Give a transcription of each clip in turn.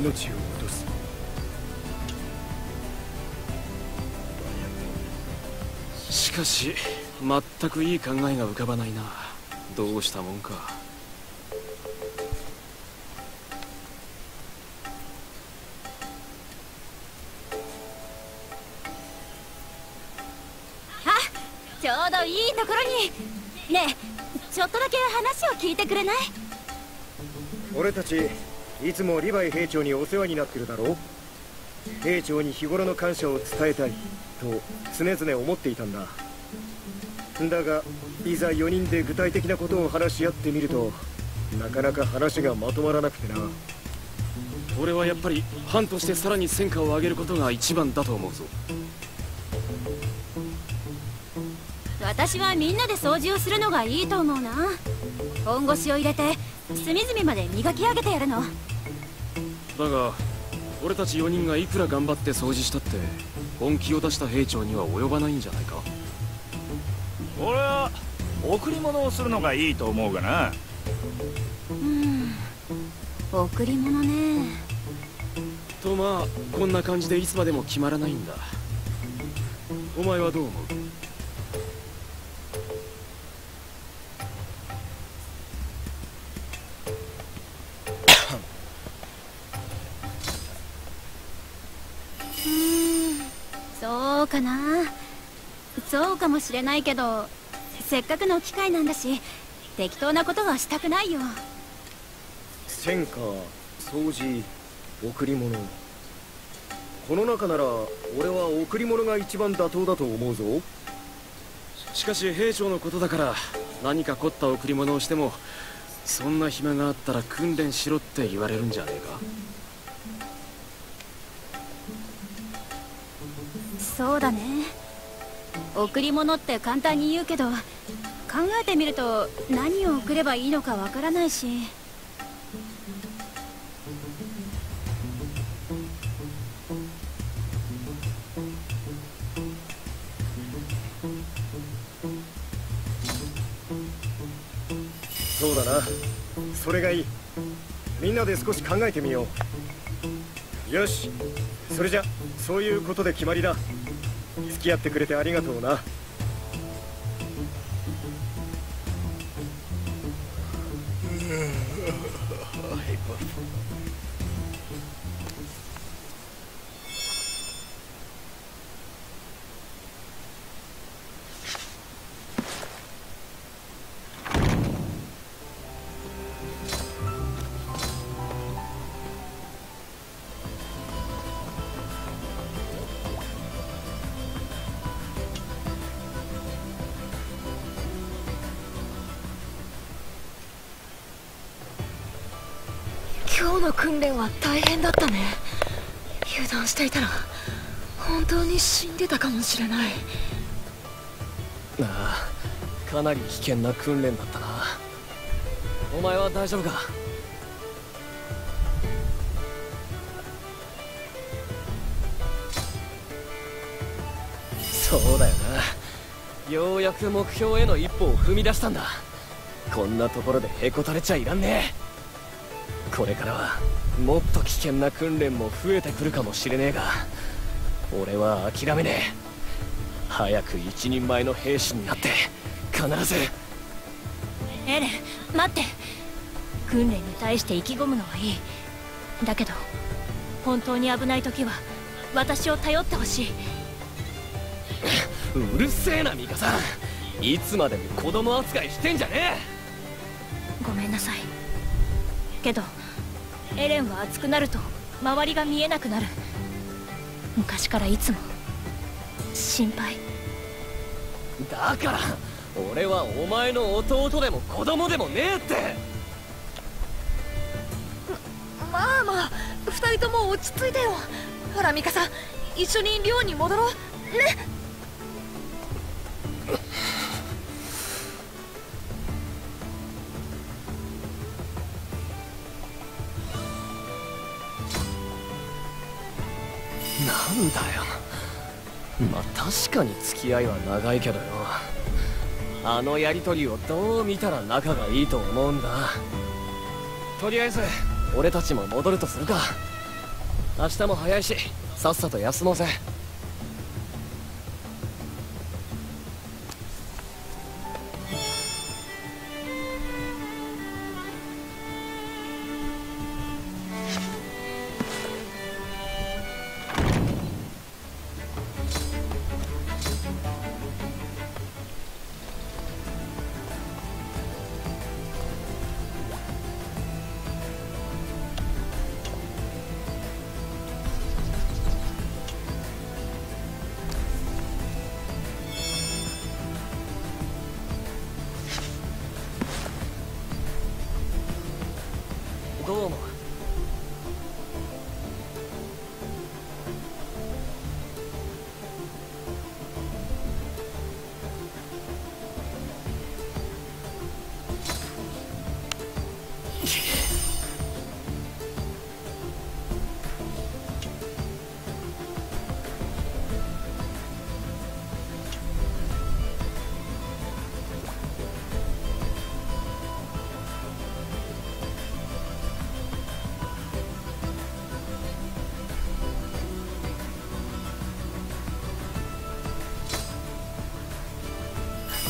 命を落とす。しかし全くいい考えが浮かばないな。どうしたもんか。あちょうどいいところに。ねえちょっとだけ話を聞いてくれない？俺たちいつもリヴァイ兵長にお世話になってるだろう。兵長に日頃の感謝を伝えたいと常々思っていたんだ。だがいざ4人で具体的なことを話し合ってみるとなかなか話がまとまらなくてな。俺はやっぱり班としてさらに戦果を上げることが一番だと思うぞ。私はみんなで掃除をするのがいいと思うな。本腰を入れて隅々まで磨き上げてやるのだが俺たち4人がいくら頑張って掃除したって本気を出した兵長には及ばないんじゃないか？俺は贈り物をするのがいいと思うがな。うん。贈り物ね。とまあこんな感じでいつまでも決まらないんだ。お前はどう思う？うかな。そうかもしれないけどせっかくの機会なんだし適当なことはしたくないよ。戦果掃除贈り物。この中なら俺は贈り物が一番妥当だと思うぞ。しかし兵長のことだから何か凝った贈り物をしてもそんな暇があったら訓練しろって言われるんじゃねえかそうだね。贈り物って簡単に言うけど考えてみると何を贈ればいいのかわからないし。そうだな。それがいい。みんなで少し考えてみよう。よし。それじゃそういうことで決まりだ。付き合ってくれてありがとうな。の訓練は大変だったね。油断していたら本当に死んでたかもしれない。ああかなり危険な訓練だったな。お前は大丈夫か？そうだよな。ようやく目標への一歩を踏み出したんだ。こんなところでへこたれちゃいらんね。えこれからはもっと危険な訓練も増えてくるかもしれねえが俺は諦めねえ。早く一人前の兵士になって必ず。エレン待って。訓練に対して意気込むのはいい。だけど本当に危ない時は私を頼ってほしい。うるせえなミカさん。いつまでも子供扱いしてんじゃねごめんなさい。けどエレンは熱くなると周りが見えなくなる。昔からいつも心配。えだから俺はお前の弟でも子供でもねえって。まあまあ二人とも落ち着いてよ。ほらミカさん一緒に寮に戻ろう。ね。な確かに付き合いは長いけどよ。あのやりとりをどう見たら仲がいいと思うんだ。とりあえず俺たちも戻るとするか。明日も早いしさっさと休もうぜ。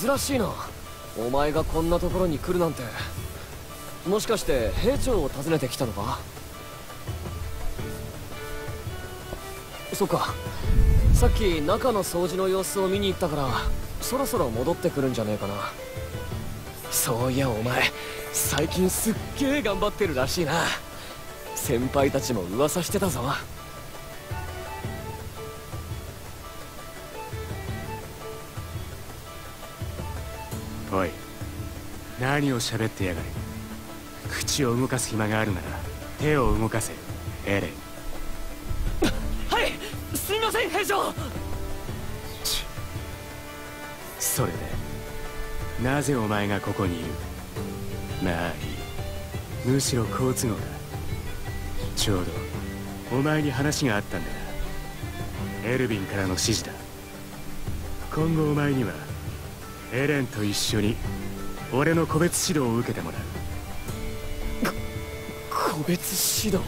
珍しいな。お前がこんなところに来るなんて。もしかして兵長を訪ねてきたのか？そっか。さっき中の掃除の様子を見に行ったからそろそろ戻ってくるんじゃねえかな。そういやお前最近すっげえ頑張ってるらしいな。先輩たちも噂してたぞ。何を喋ってやがる口を動かす暇があるなら手を動かせ。エレン。はいすみません兵長。それでなぜお前がここにいる？まあいい。むしろ好都合だ。ちょうどお前に話があったんだな。エルヴィンからの指示だ。今後お前にはエレンと一緒に俺の個別指導を受けてもらう。個個別指導？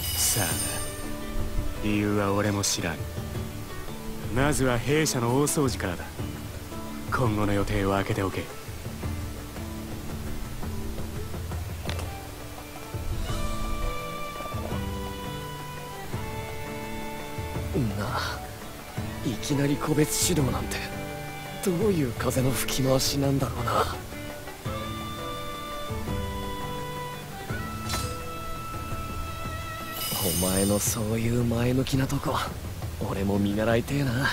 さあ理由は俺も知らん。まずは弊社の大掃除からだ。今後の予定を開けておけきなり個別指導なんてどういう風の吹き回しなんだろうな。お前のそういう前向きなとこ俺も見習いてえな。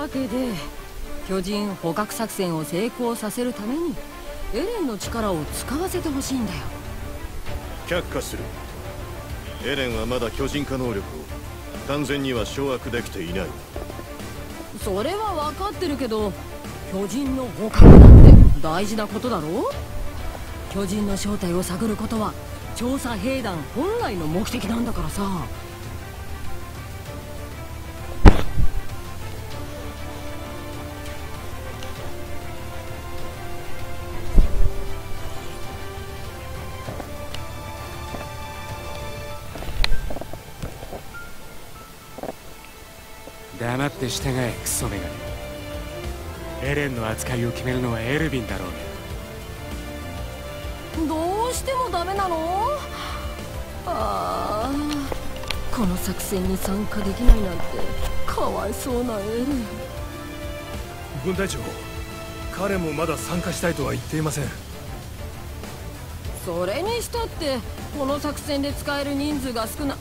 わけで巨人捕獲作戦を成功させるためにエレンの力を使わせてほしいんだよ。却下する。エレンはまだ巨人化能力を完全には掌握できていない。それは分かってるけど巨人の捕獲なんて大事なことだろ？巨人の正体を探ることは調査兵団本来の目的なんだからさって従えクソメガネ。エレンの扱いを決めるのはエルヴィンだろうがどうしてもダメなの？ああこの作戦に参加できないなんてかわいそうなエレン。軍隊長彼もまだ参加したいとは言っていません。それにしたってこの作戦で使える人数が少なあ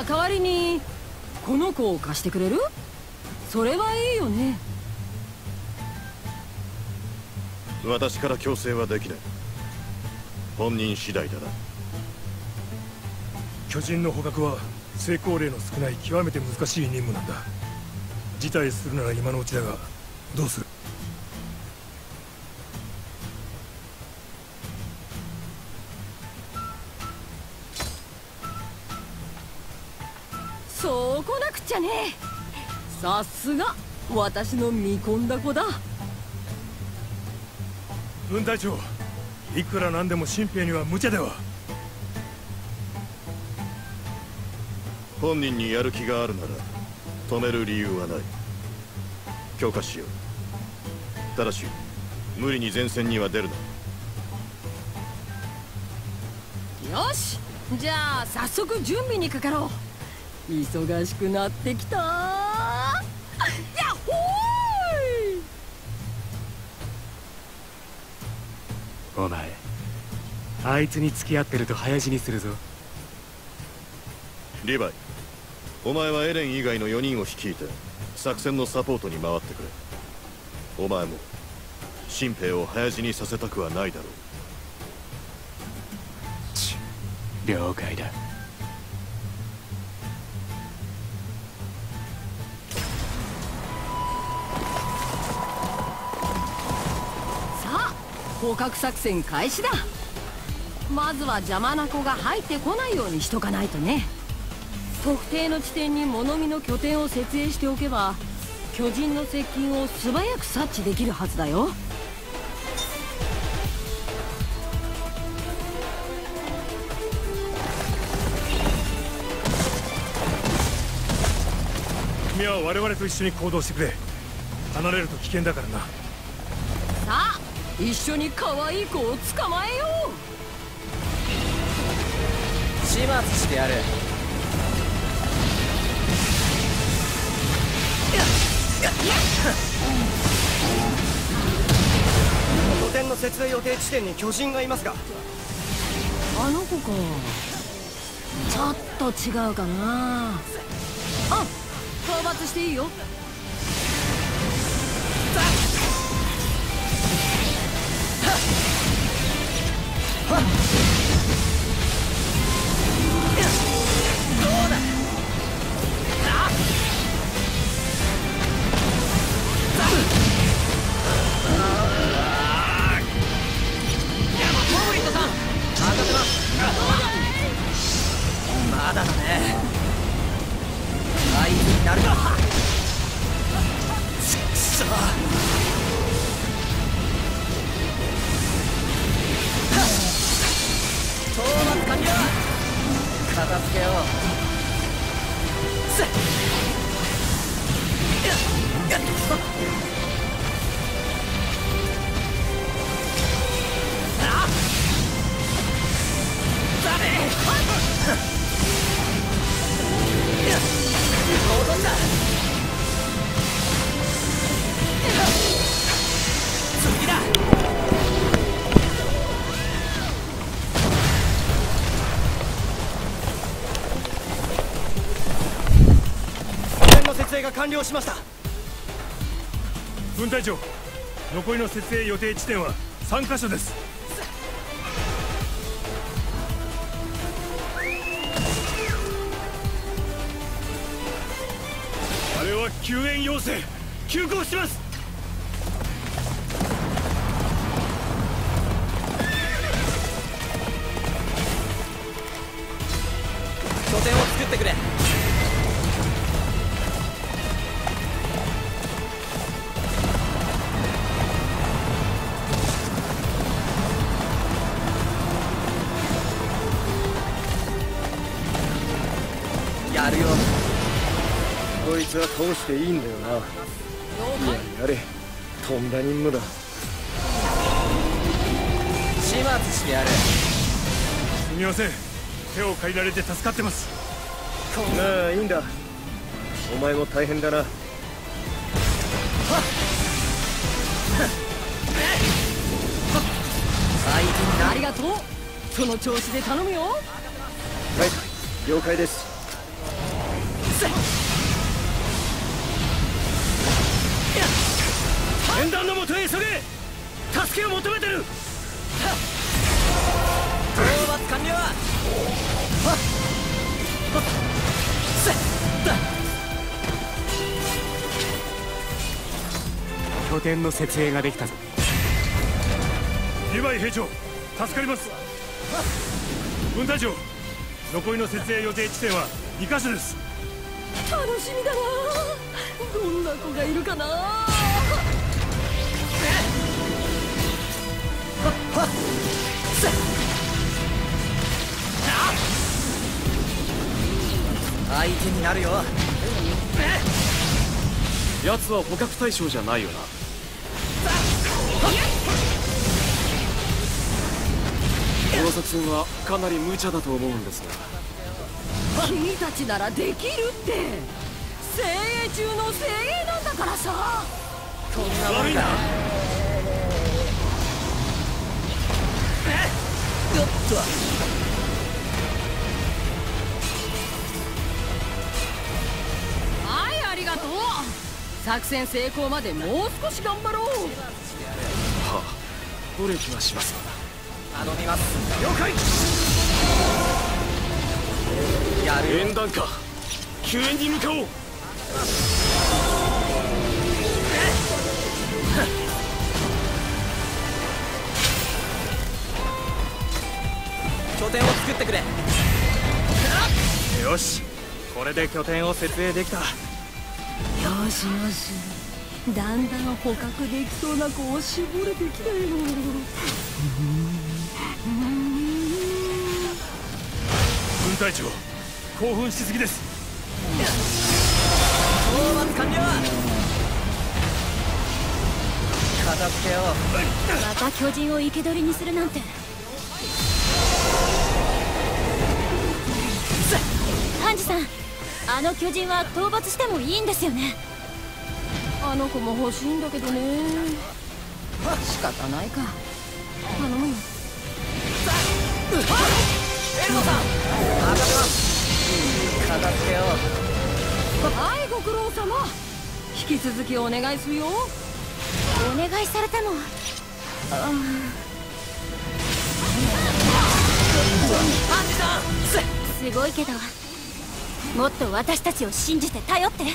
あ代わりにこの子を貸してくれる？それはいいよね。私から強制はできない。本人次第だな。巨人の捕獲は成功例の少ない極めて難しい任務なんだ。辞退するなら今のうちだがどうする？さすが私の見込んだ子だ。軍隊長いくらなんでも新兵には無茶では本人にやる気があるなら止める理由はない。許可しよう。ただし無理に前線には出るな。よしじゃあ早速準備にかかろう。忙しくなってきたお前あいつに付き合ってると早死にするぞ。リヴァイお前はエレン以外の4人を率いて作戦のサポートに回ってくれ。お前も新兵を早死にさせたくはないだろう。ち了解だ捕獲作戦開始だ。まずは邪魔な子が入ってこないようにしとかないとね。特定の地点に物見の拠点を設営しておけば巨人の接近を素早く察知できるはずだよ。君は我々と一緒に行動してくれ。離れると危険だからな。一緒に可愛い子を捕まえよう。始末してやる。拠点の設営予定地点に巨人がいますが。あの子か。ちょっと違うかな。あ討伐していいよまだだね。あいつになるか。くそ討伐完了片付けよう。せっやっが完了しました。分隊長残りの設営予定地点は3カ所です。あれは救援要請。急行します。手を借りられて助かってます。まあいいんだ。お前も大変だな。ありがとう。その調子で頼むよ。はい。了解です。のもとへ急げ。助けを求めてる完了せっだ拠点の設営ができたぞ。リヴァイ兵長助かります。分隊長残りの設営予定地点は2カ所です。楽しみだな。どんな子がいるかな相手になるよ。奴は捕獲対象じゃないよな。この作戦はかなり無茶だと思うんですが。君たちならできるって。精鋭中の精鋭なんだからさ。こんなもんか。よっと作戦成功までもう少し頑張ろう。はあ努力はします。頼みます。了解。やる。よ縁談か。救援に向かおう。拠点を作ってくれ。よし。これで拠点を設営できたよしよし。だんだん捕獲できそうな子を絞れてきたよ軍隊長興奮しすぎです。討伐完了片付けようまた巨人を生け捕りにするなんて。ハンジさんあの巨人は討伐してもいいんですよね？あの子も欲しいんだけどね。仕方ないか。頼むよ。エルノさん任せます片付けようはいご苦労様。引き続きお願いするよ。お願いされても。ハンジさんすごいけどもっと私たちを信じて頼って。ペ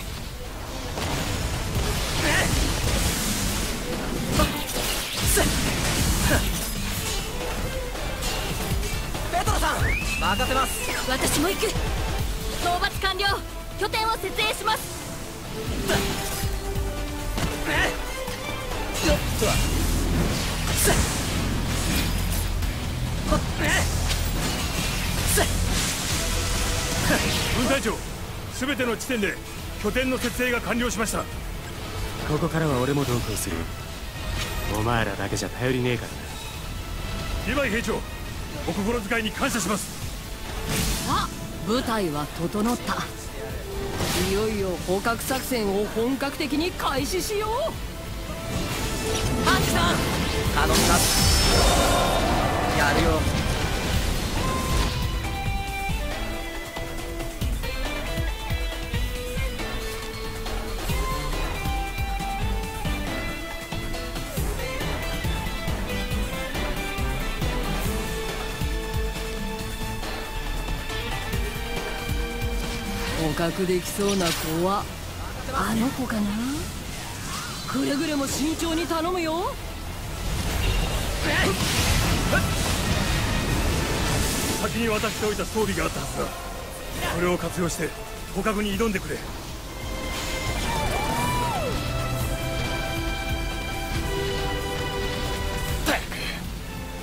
トロさん任せます。私も行く。討伐完了。拠点を設営します。よっと隊長全ての地点で拠点の設営が完了しました。ここからは俺も同行する。お前らだけじゃ頼りねえからな。リヴァイ兵長お心遣いに感謝します。さあ部隊は整った。いよいよ捕獲作戦を本格的に開始しよう。ハンジさん頼みますやるよ捕獲できそうな子は？あの子かな？くれぐれも慎重に頼むよ。先に渡しておいた装備があったはずだ。それを活用して捕獲に挑んでくれ。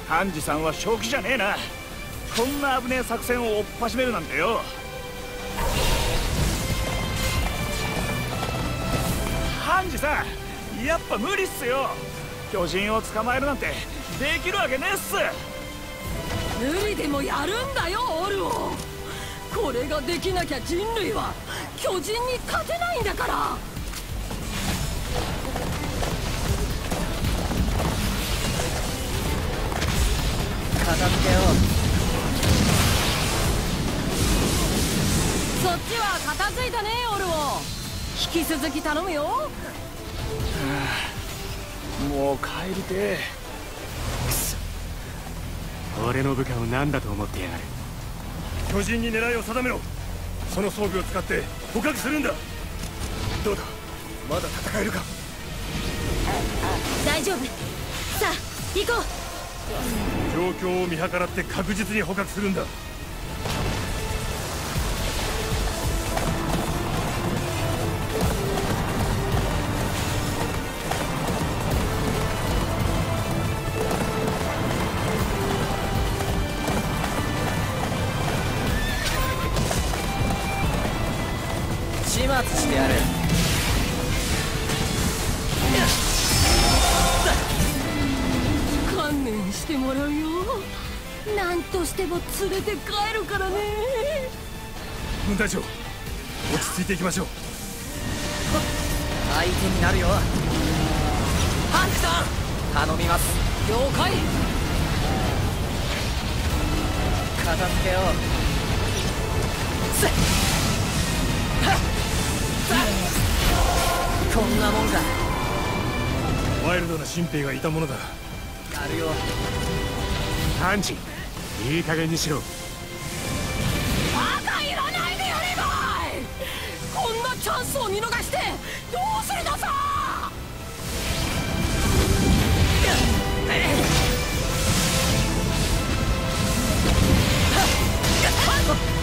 ハンジさんは正気じゃねえな。こんな危ねえ作戦を追っ始めるなんてよハンジさんやっぱ無理っすよ。巨人を捕まえるなんてできるわけねえっす。無理でもやるんだよオルオ。これができなきゃ人類は巨人に勝てないんだから。片付けよそっちは片付いたねオルオ。引き続き頼むよ。うもう帰りてえ。俺の部下を何だと思ってやがる。巨人に狙いを定めろ。その装備を使って捕獲するんだ。どうだ？まだ戦えるか？大丈夫。さあ行こう。状況を見計らって確実に捕獲するんだ連れて帰るからね。分隊長落ち着いていきましょう。相手になるよ。ハンジさん頼みます。了解。片付けよう。せっはっさっこんなもんか。ワイルドな新兵がいたものだ。やるよ。ハンジいい加減にしろ。バカいらないでやればいこんなチャンスを見逃してどうするのさ！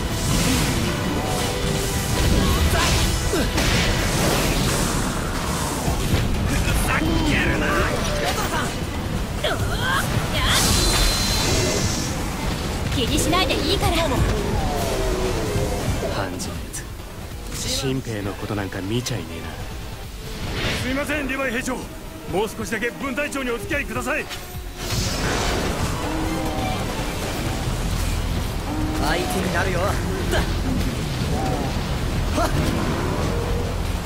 気にしないでいいから。ハンジのやつ。新兵のことなんか見ちゃいねえな。すいませんリヴァイ兵長。もう少しだけ分隊長にお付き合いください。相手になるよ。だはっ。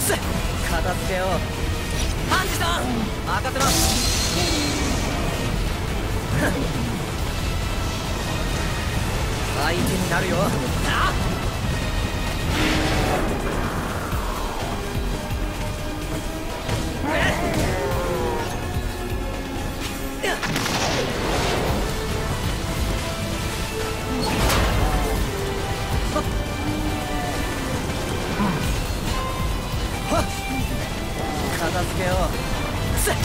せっ。片付けようハンジさん任せます相手になるよ。あ片付けよう。せっ。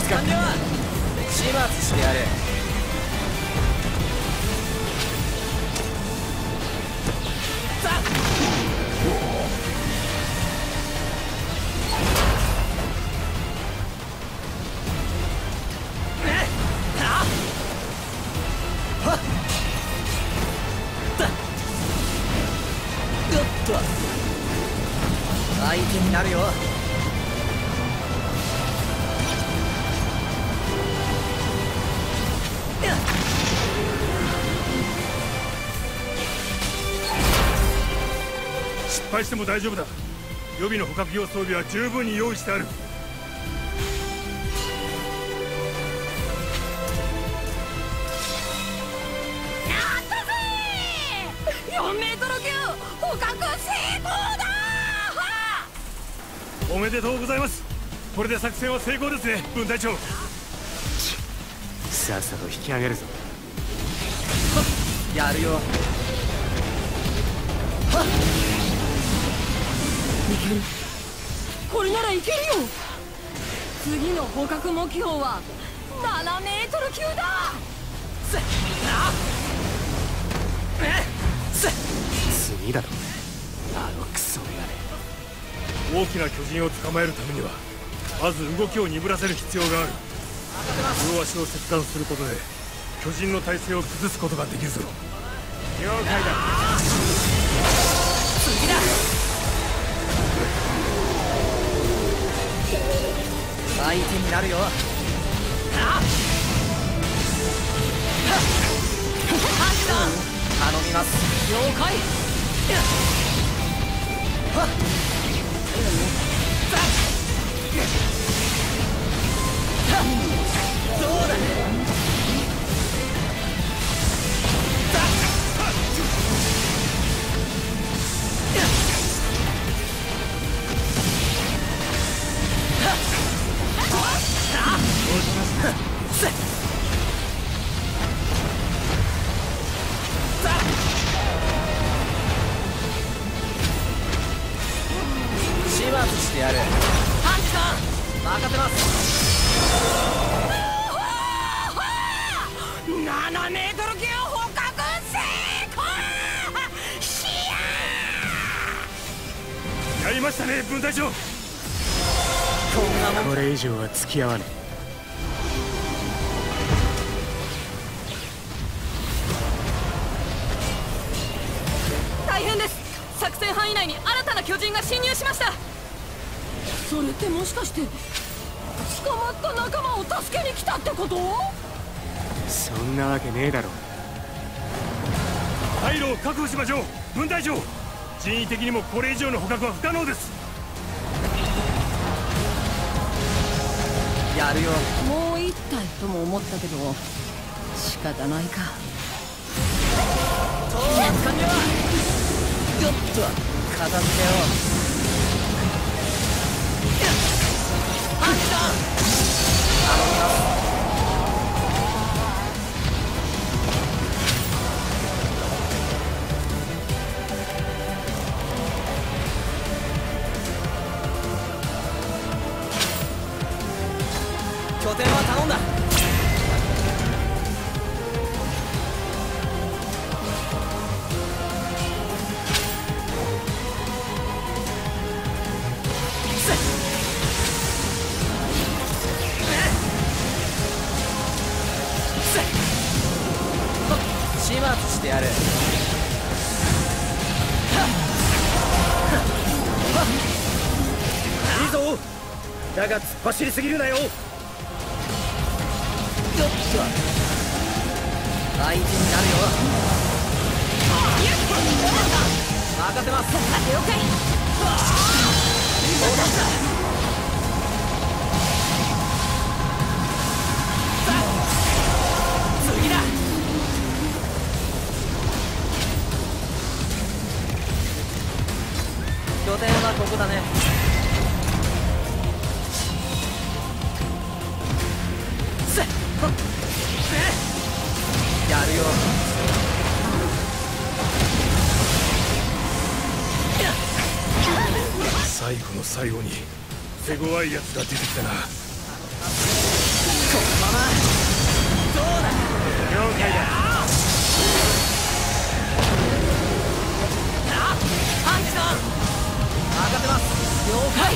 助かった。始末してやるしても大丈夫だ。予備の捕獲用装備は十分に用意してある。4メートル級捕獲成功だ!おめでとうございます。これで作戦は成功ですね分隊長。さっさと引き上げるぞ。やるよこれならいけるよ。次の捕獲目標は7メートル級だ。次だろ。あのクソメガネ。大きな巨人を捕まえるためにはまず動きを鈍らせる必要がある。両足を切断することで巨人の体勢を崩すことができるぞ。了解だ。次だなるよ。頼みます。了解。どうだやるハンジさん任せます。7メートル級捕獲成功。しややりましたね分隊長こんなもんこれ以上は付き合わね間ってもしかして捕まった仲間を助けに来たってこと？そんなわけねえだろ。退路を確保しましょう。分隊長。人為的にもこれ以上の捕獲は不可能です。やるよ。もう一体とも思ったけど仕方ないか。討伐完了よっと片付けようハンさん頼最後の最後に手強いやつが出てきたな。このままどうだ了解だ。ハンジさん任せます了解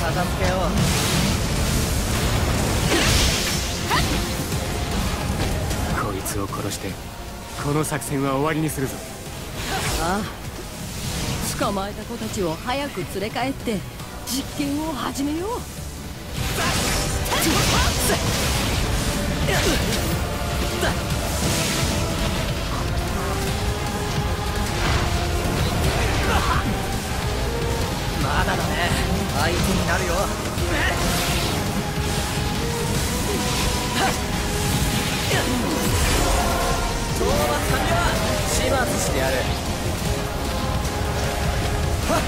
片付けようつを殺してこの作戦は終わりにするぞ。ああ捕まえた子たちを早く連れ帰って実験を始めよう。まだだね。相手になるよ討伐完了始末してやるはっ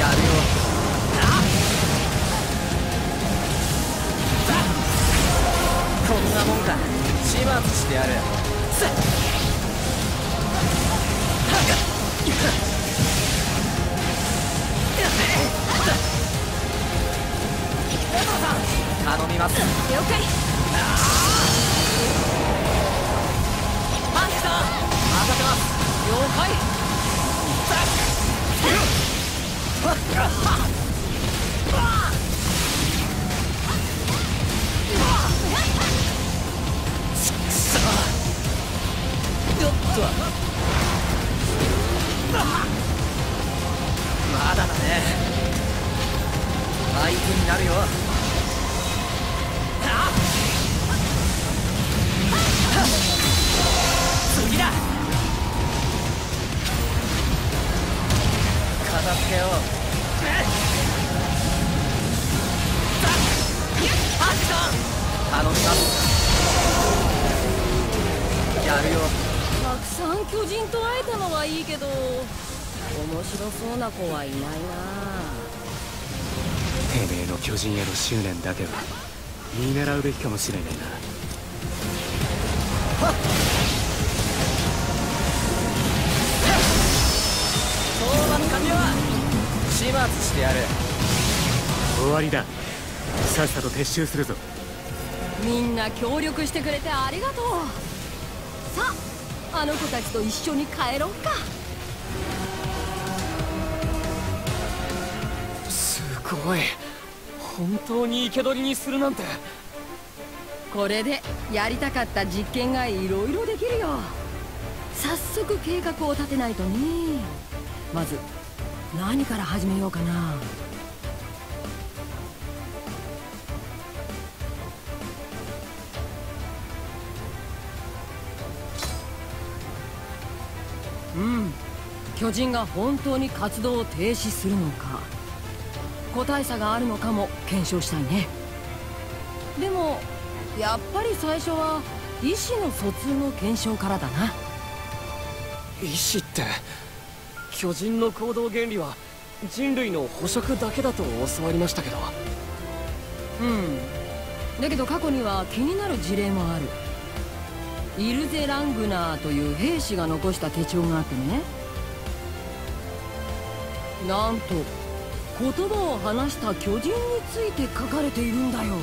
やるよこんなもんか始末してやるさっ頼みます了解まだだね。相手になるよ。片付けよう頼みますやるよ。たくさん巨人と会えたのはいいけど面白そうな子はいないな。てめえの巨人への執念だけは見習うべきかもしれねえな。してやる。終わりだ。さっさと撤収するぞ。みんな協力してくれてありがとう。さああの子たちと一緒に帰ろうか。すごい。本当に生け捕りにするなんて。これでやりたかった実験がいろいろできるよ。早速計画を立てないとね。まず何から始めようかな。うん。巨人が本当に活動を停止するのか。個体差があるのかも検証したいね。でもやっぱり最初は意思の疎通の検証からだな。意志って巨人の行動原理は人類の捕食だけだと教わりましたけど。うん。だけど過去には気になる事例もある。イルゼ・ラングナーという兵士が残した手帳があってね。なんと言葉を話した巨人について書かれているんだよ。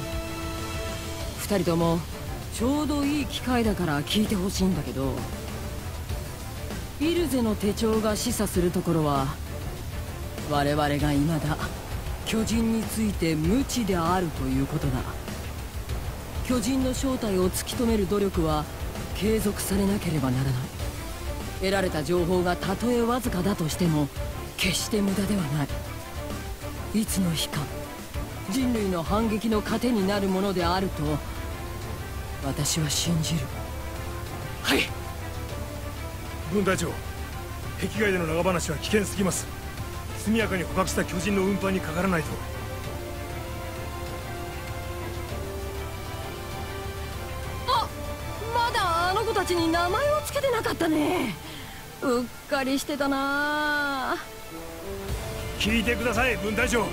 二人ともちょうどいい機会だから聞いてほしいんだけど。イルゼの手帳が示唆するところは我々が未だ巨人について無知であるということだ。巨人の正体を突き止める努力は継続されなければならない。得られた情報がたとえわずかだとしても決して無駄ではない。いつの日か人類の反撃の糧になるものであると私は信じる。はい。分隊長壁外での長話は危険すぎます。速やかに捕獲した巨人の運搬にかからないと。あまだあの子たちに名前を付けてなかったね。うっかりしてたな。聞いてください分隊長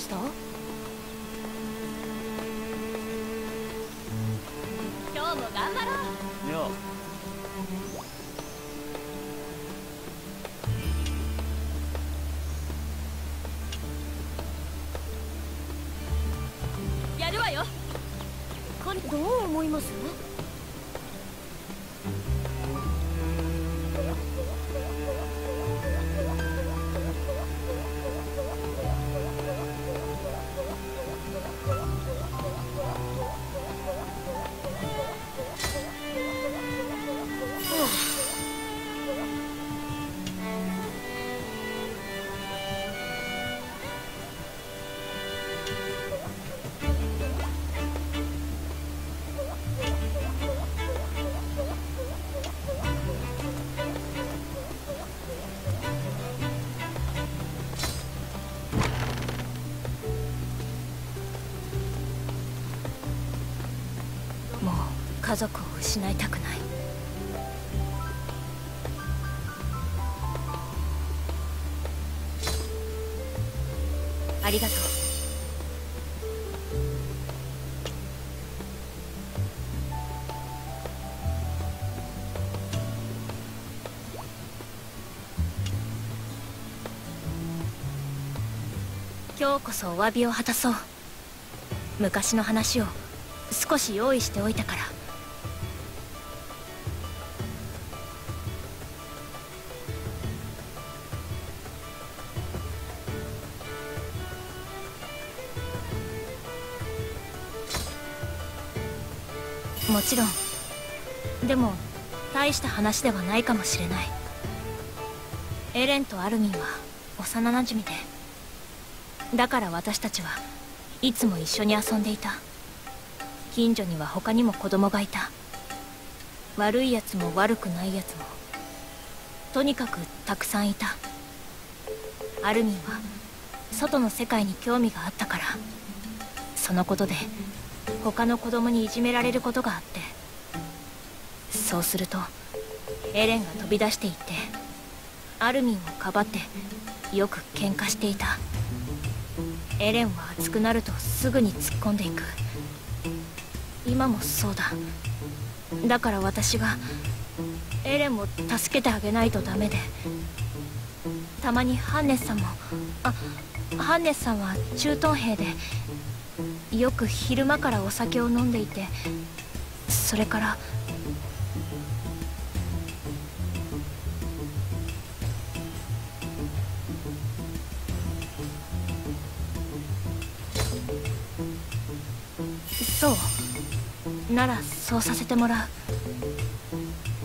した？今日も頑張ろう。よ族を失いたくない。ありがとう。今日こそお詫びを果たそう。昔の話を少し用意しておいたから。ちろん。でも大した話ではないかもしれない。エレンとアルミンは幼なじみで。だから私たちはいつも一緒に遊んでいた。近所には他にも子供がいた。悪いやつも悪くないやつも。とにかくたくさんいた。アルミンは外の世界に興味があったから。そのことで他の子供にいじめられることがあってそうするとエレンが飛び出していってアルミンをかばってよく喧嘩していた。エレンは熱くなるとすぐに突っ込んでいく。今もそうだ。だから私がエレンを助けてあげないとダメでたまにハンネスさんもあハンネスさんは駐屯兵でよく昼間からお酒を飲んでいてそれからならそうさせてもらう。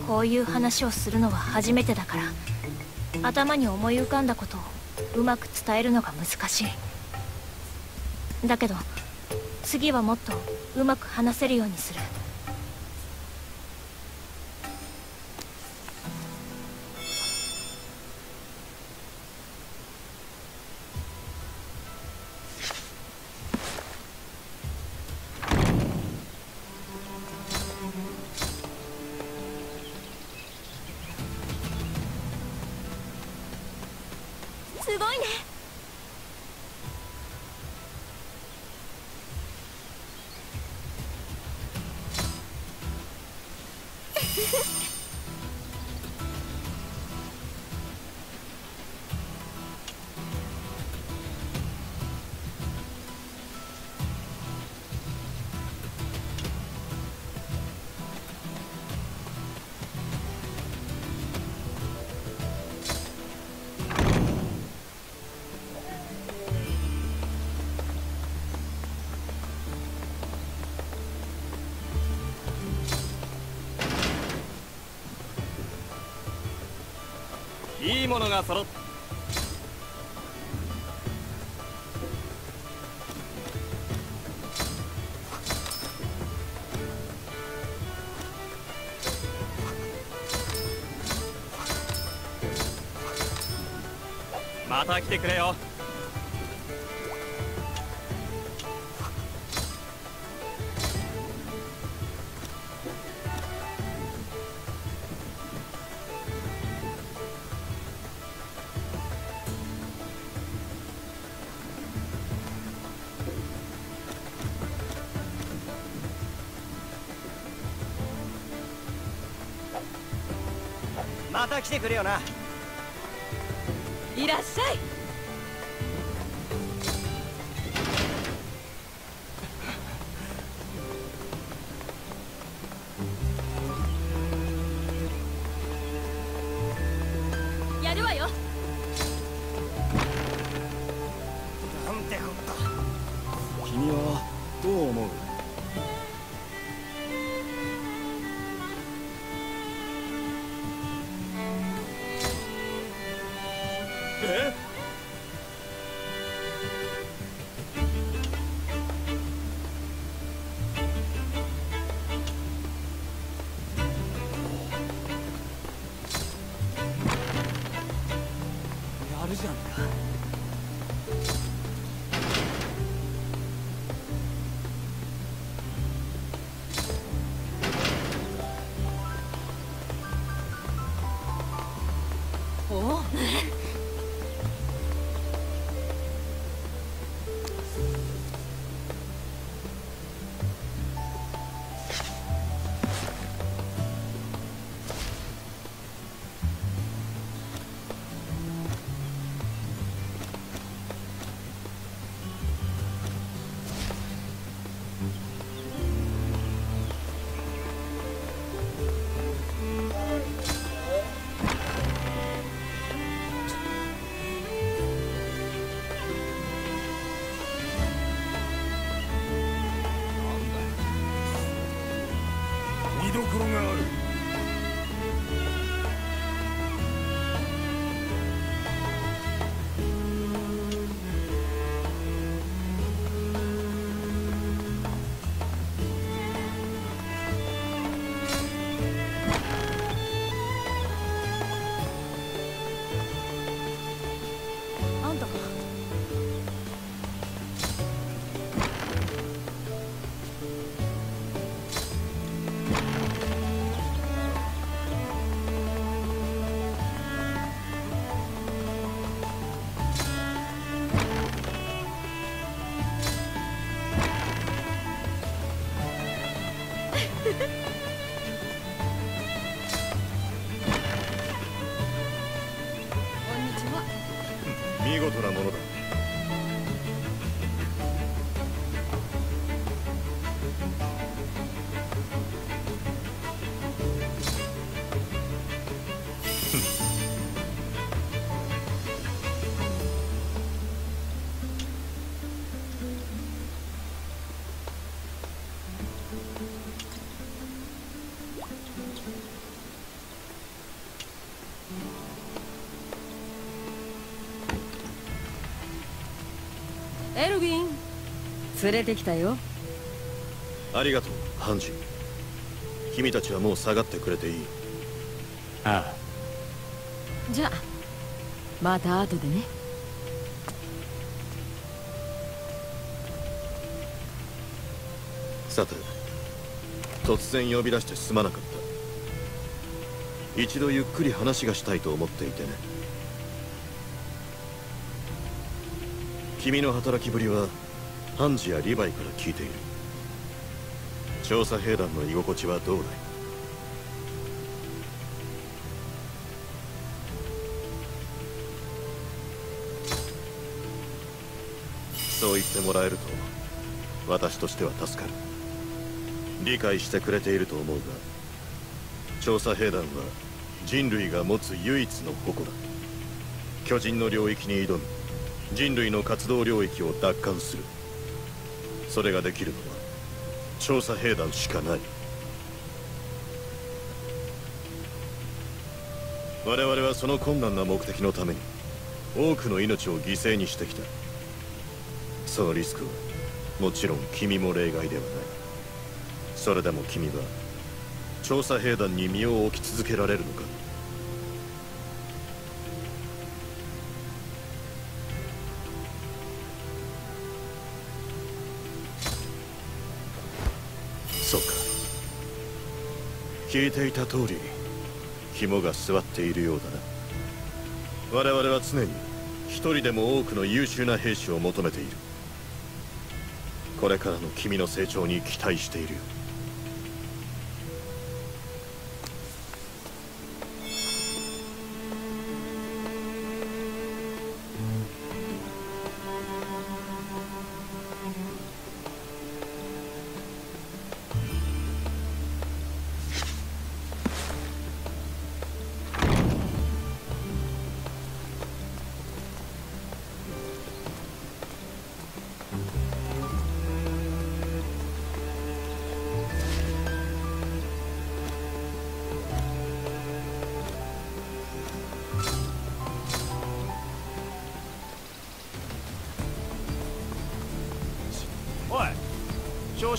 こういう話をするのは初めてだから頭に思い浮かんだことをうまく伝えるのが難しい。だけど次はもっとうまく話せるようにする。ものが揃ったまた来てくれよ。来てくれよな。いらっしゃい。エルヴィン。連れてきたよ。ありがとうハンジ。君たちはもう下がってくれていい。あ。じゃあまた後でね。さて突然呼び出してすまなかった。一度ゆっくり話がしたいと思っていてね君の働きぶりはハンジやリヴァイから聞いている。調査兵団の居心地はどうだい？そう言ってもらえると私としては助かる。理解してくれていると思うが調査兵団は人類が持つ唯一の矛だ。巨人の領域に挑み人類の活動領域を奪還する。それができるのは調査兵団しかない。我々はその困難な目的のために多くの命を犠牲にしてきた。そのリスクはもちろん君も例外ではない。それでも君は調査兵団に身を置き続けられるのか聞いていた通り肝が据わっているようだな。我々は常に一人でも多くの優秀な兵士を求めている。これからの君の成長に期待しているよ。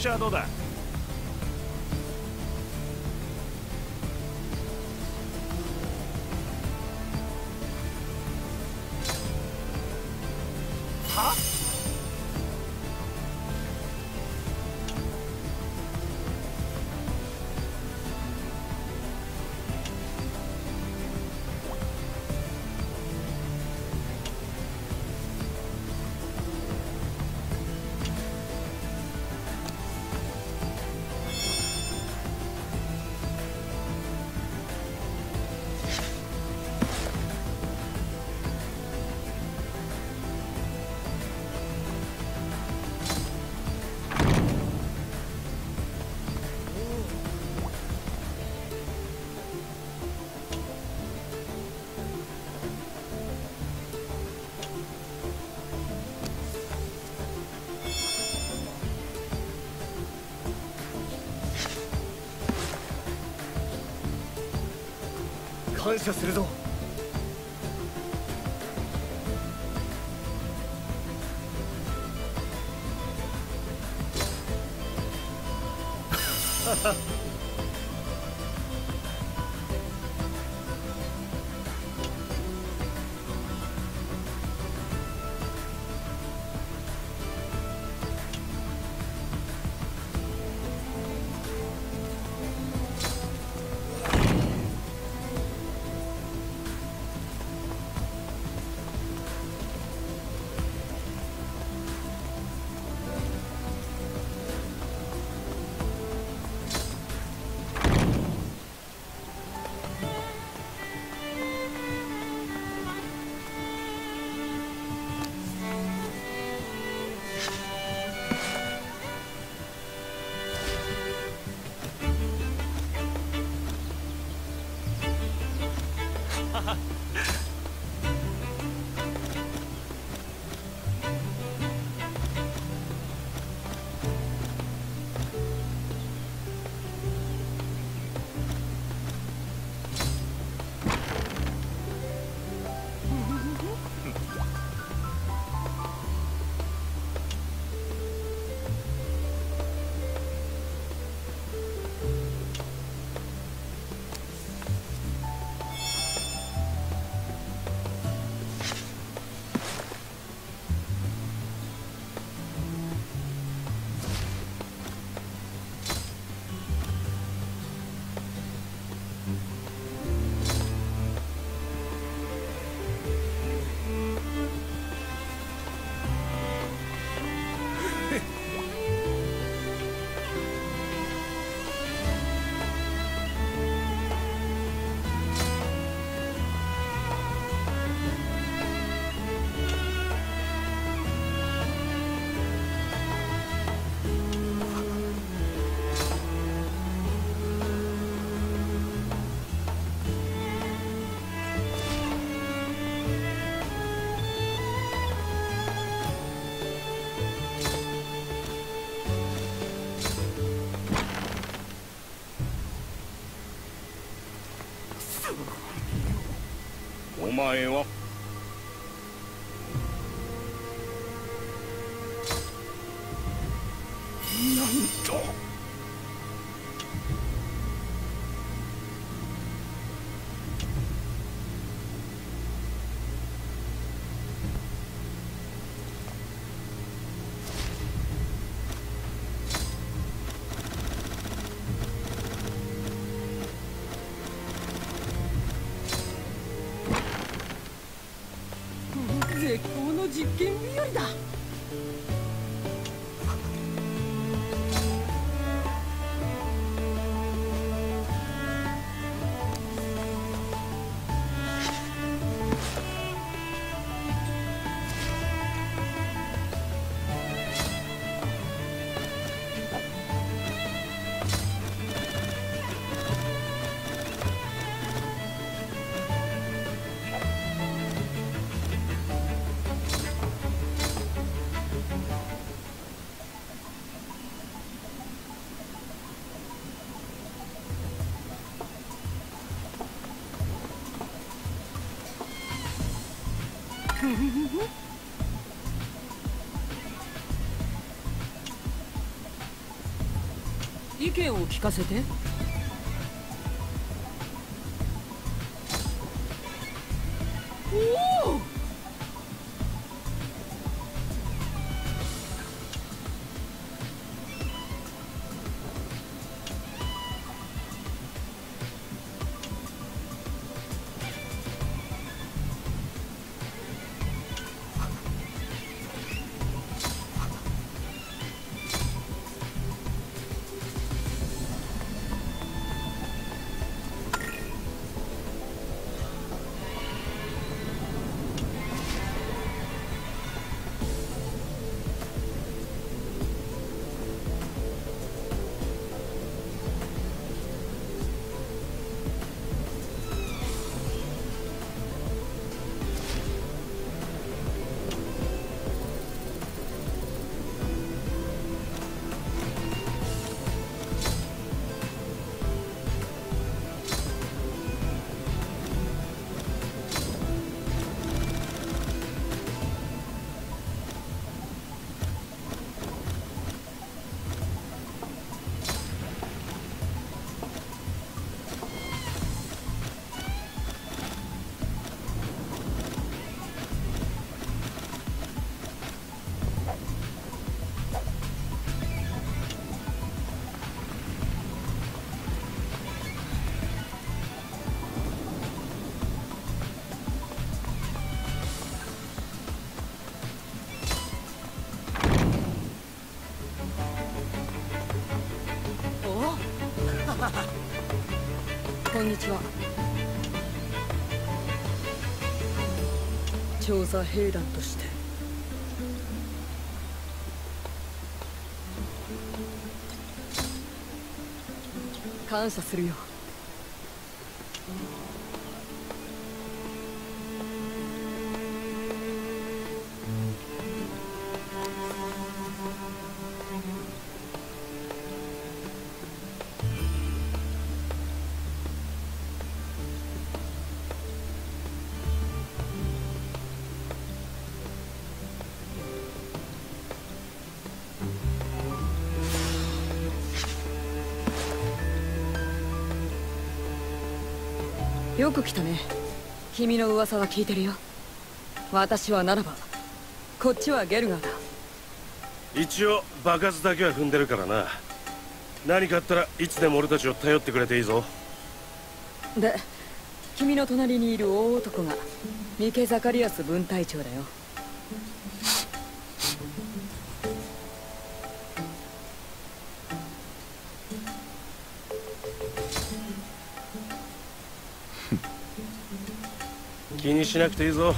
調子はどうだ？感謝するぞ。お前は見を聞かせて。おおにちは。調査兵団として。感謝するよ。く来たね。君の噂は聞いてるよ。私はならばこっちはゲルガーだ。一応爆発だけは踏んでるからな。何かあったらいつでも俺たちを頼ってくれていいぞ。で君の隣にいる大男がミケ・ザカリアス分隊長だよにしなくていいぞ。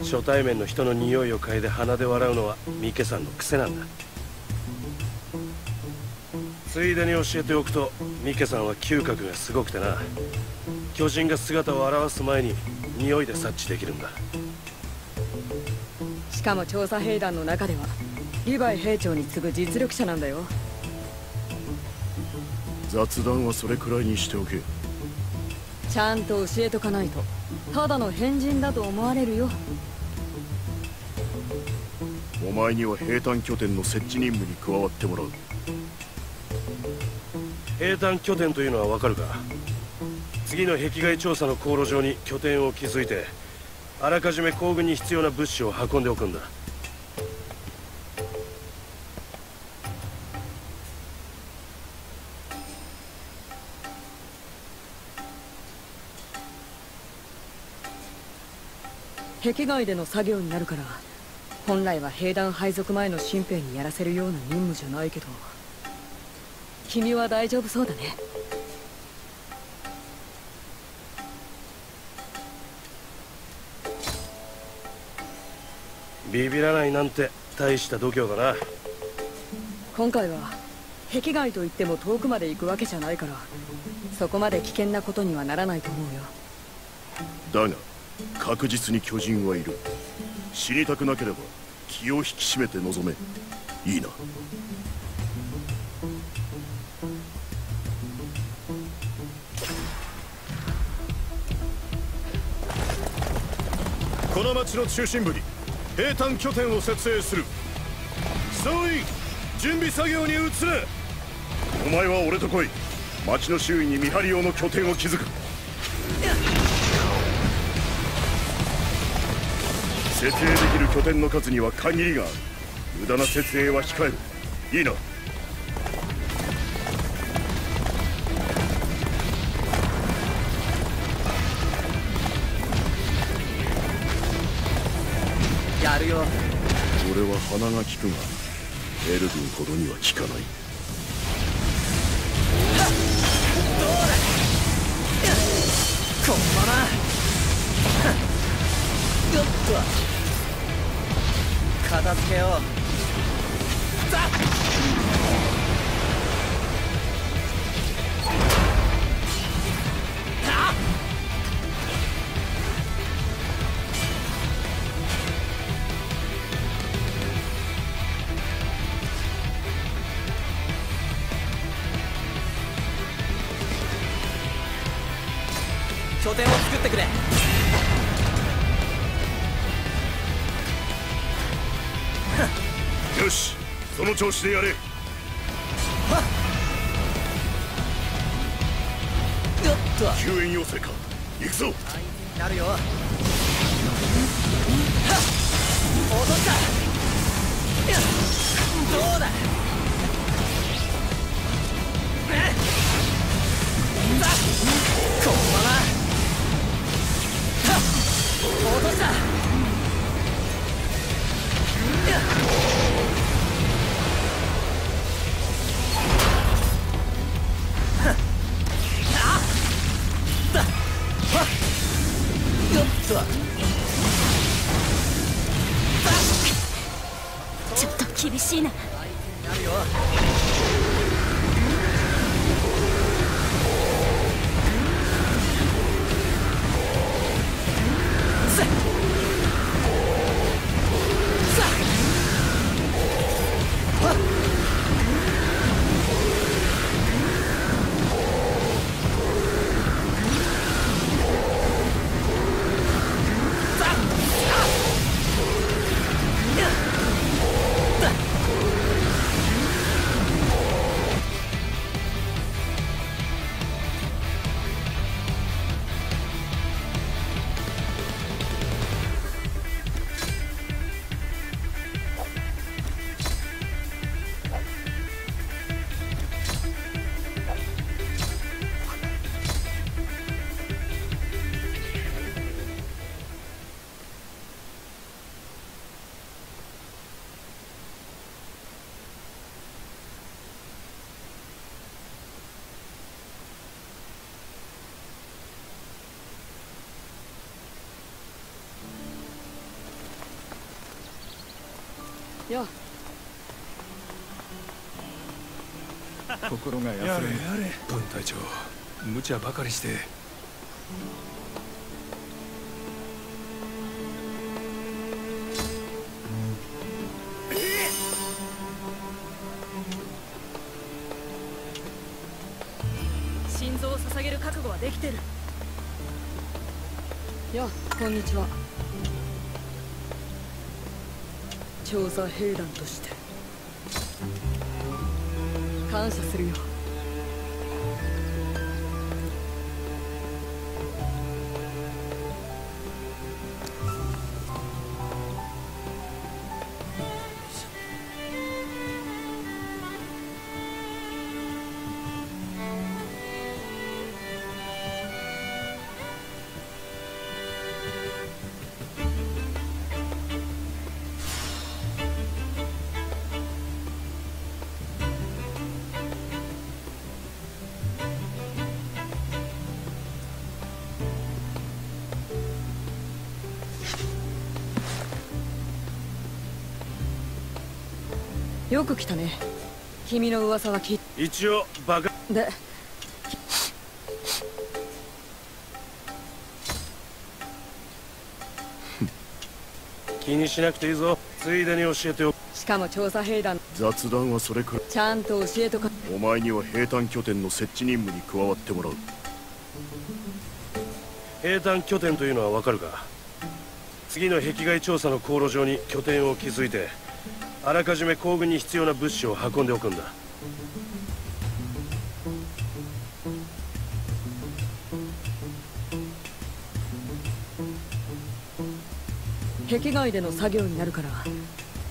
初対面の人の匂いを嗅いで鼻で笑うのはミケさんの癖なんだ。ついでに教えておくとミケさんは嗅覚がすごくてな。巨人が姿を現す前に匂いで察知できるんだ。しかも調査兵団の中ではリヴァイ兵長に次ぐ実力者なんだよ。雑談はそれくらいにしておけちゃんと教えとかないと。ただの変人だと思われるよ。お前には兵隊拠点の設置任務に加わってもらう。兵隊拠点というのはわかるか？次の壁外調査の航路上に拠点を築いてあらかじめ行軍に必要な物資を運んでおくんだ壁外での作業になるから本来は兵団配属前の新兵にやらせるような任務じゃないけど君は大丈夫そうだね。ビビらないなんて大した度胸だな。今回は壁外といっても遠くまで行くわけじゃないからそこまで危険なことにはならないと思うよ。だが確実に巨人はいる。死にたくなければ気を引き締めて臨め。いいな。この町の中心部に兵隊拠点を設営する。総員準備作業に移れお前は俺と来い。町の周囲に見張り用の拠点を築く。設営できる拠点の数には限りがある。無駄な設営は控えるいいな。やるよ。俺は鼻が利くがエルヴィンほどには効かない。このままよっと。片付けよう。ザッ。の調子でやれよっと救援要請か。行くぞ。なるよ。はっ。落とした。どうだ。えっ。ザッ心がやれやれ。分隊長無茶ばかりして。心臓を捧げる覚悟はできてる。よこんにちは。調査兵団として感謝するよ。く来たね。君の噂は聞い一応バカ。で気にしなくていいぞ。ついでに教えておく。しかも調査兵団。雑談はそれくら。いちゃんと教えとか。お前には兵隊拠点の設置任務に加わってもらう。兵団拠点というのはわかるか。次の壁外調査の航路上に拠点を築いてあらかじめ行軍に必要な物資を運んでおくんだ。壁外での作業になるから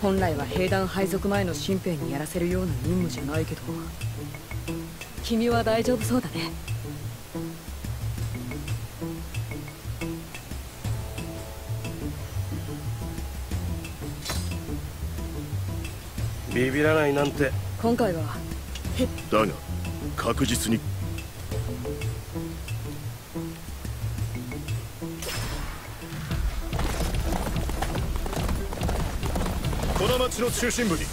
本来は兵団配属前の新兵にやらせるような任務じゃないけど君は大丈夫そうだね。ビビらないなんて。今回は。だが確実に。この町の中心部に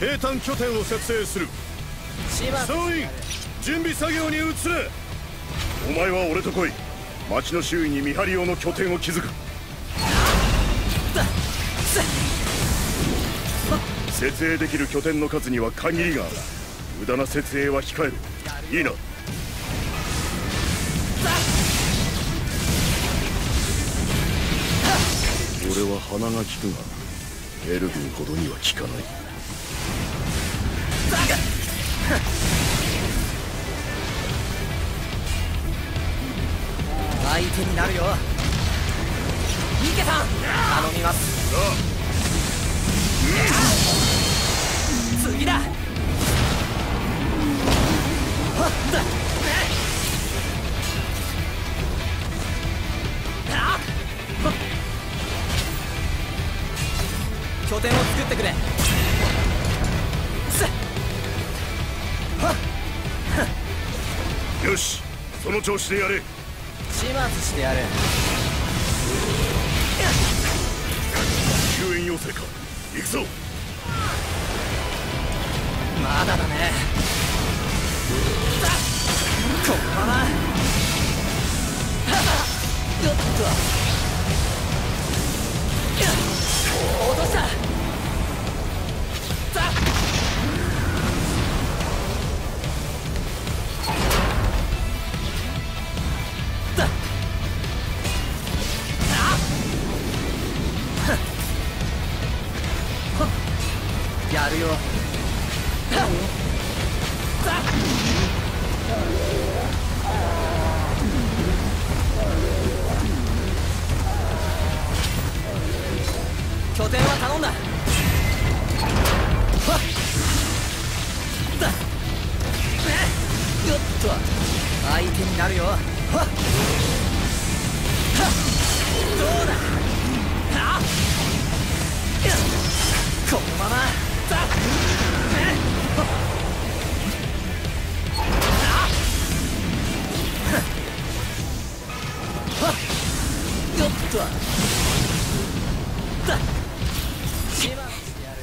兵隊拠点を設営する。総員準備作業に移れ。お前は俺と来い。町の周囲に見張り用の拠点を築く設営できる拠点の数には限りがある。無駄な設営は控える。いいな。俺は鼻が利くがエル軍ほどには効かない。相手になるよ。池さん頼みます。次だ。拠点を作ってくれ。よしその調子でやれ。始末してやる救援要請か。行くぞまだだね。このままよっと。落とした。このまま。だよっ。とだ始末してやる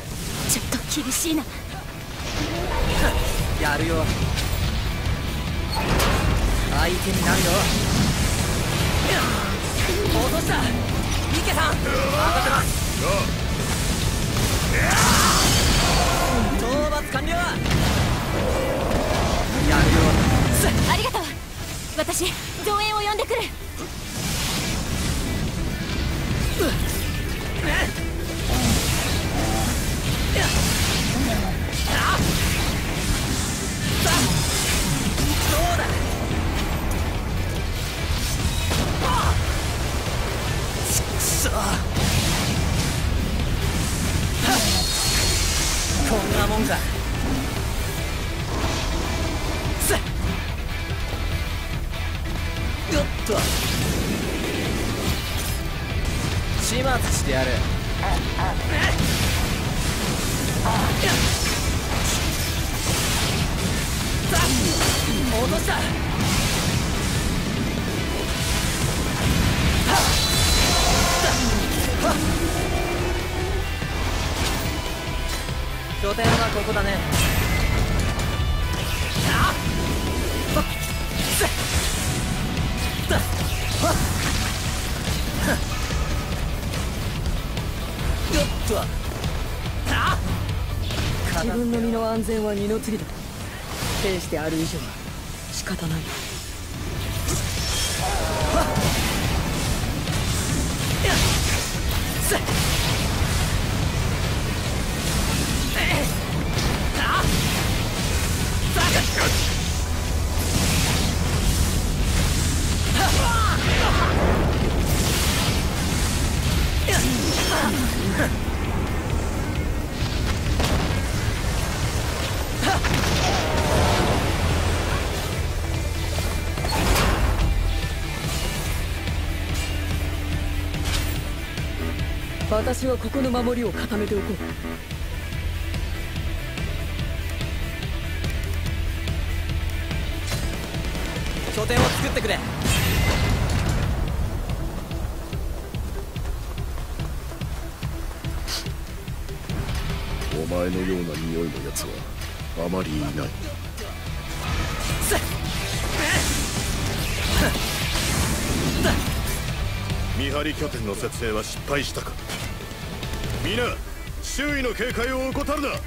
厳しいな。やるよ。相手になるよ。落とした。池さん。当たってます討伐完了。やるよ。ありがとう。私増援を呼んでくる。そうだもんかすっよっと。始末してやる。さ。あ落とした拠点はここだね。よっと自分の身の安全は二の次だ。兵士である以上は仕方ない。私はここの守りを固めておこう。拠点を作ってくれ。お前のような匂いのやつはあまりいない。見張り拠点の設営は失敗したか？皆周囲の警戒を怠るな。よ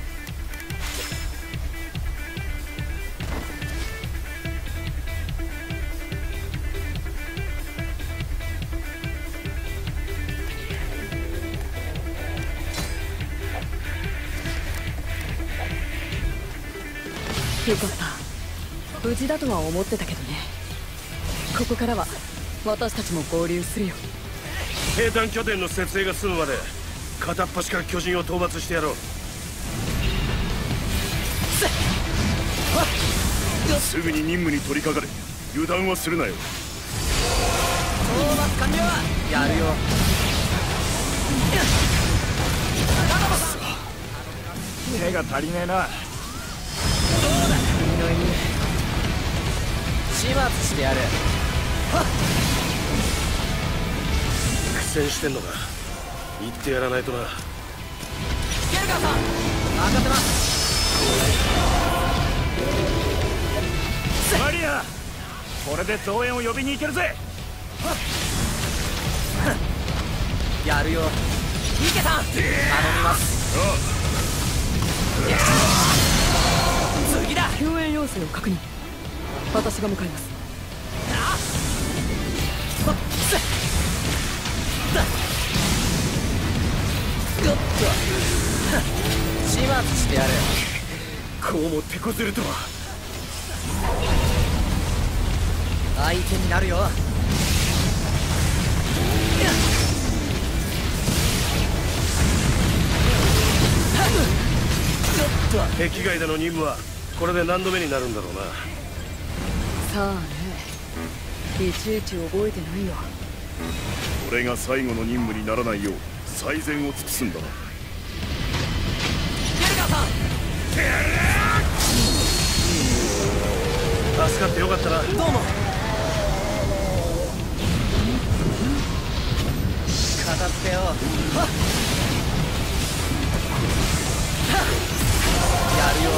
かった。無事だとは思ってたけどね。ここからは私たちも合流するよ。兵団拠点の設営が済むまで片っ端から巨人を討伐してやろう。すぐに任務に取り掛かれ。油断はするなよ。討伐完了やるよ。手が足りねえな。そうだ。犬の犬始末してやる。苦戦してんのか言ってやらないとな。ゲルガーさん当たってますマリアこれで増援を呼びに行けるぜ。やるよ。池さん頼みます。次だ。救援要請を確認。私が向かいます。よっと。始末してやる。こうも手こずるとは。相手になるよ。壁外での任務はこれで何度目になるんだろうな。さあね。いちいち覚えてないよ。これが最後の任務にならないよう最善を尽くすんだな。ゲルガーさん助かってよかったな。どうも。片付けよ。うはっ。はっ。よ。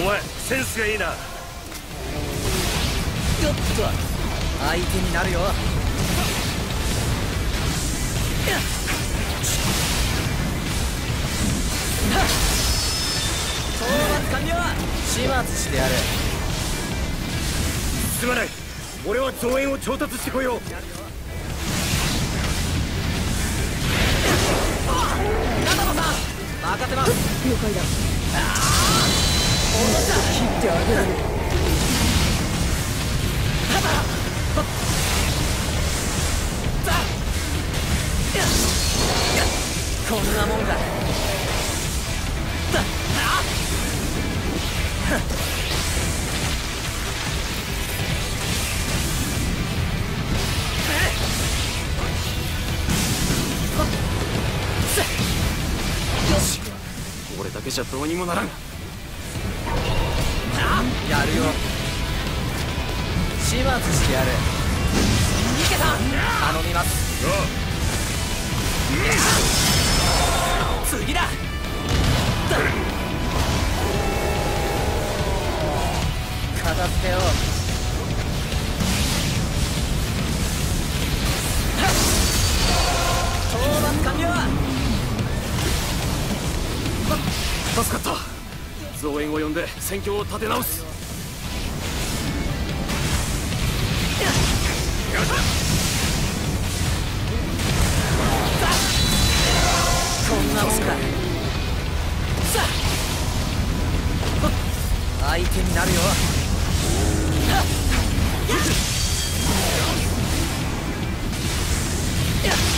お前センスがいいな。よっと相手になるよ討伐完了始末してやる。すまない。俺は増援を調達してこよう。任せます。了解だ。切ってあげる。こんなもんだ俺だけじゃどうにもならん。やるよ。始末してやる池さん頼みます。次だ片付けよ。う討伐完了助かった。増援を呼んで戦況を立て直す。こんなもん相手になるよま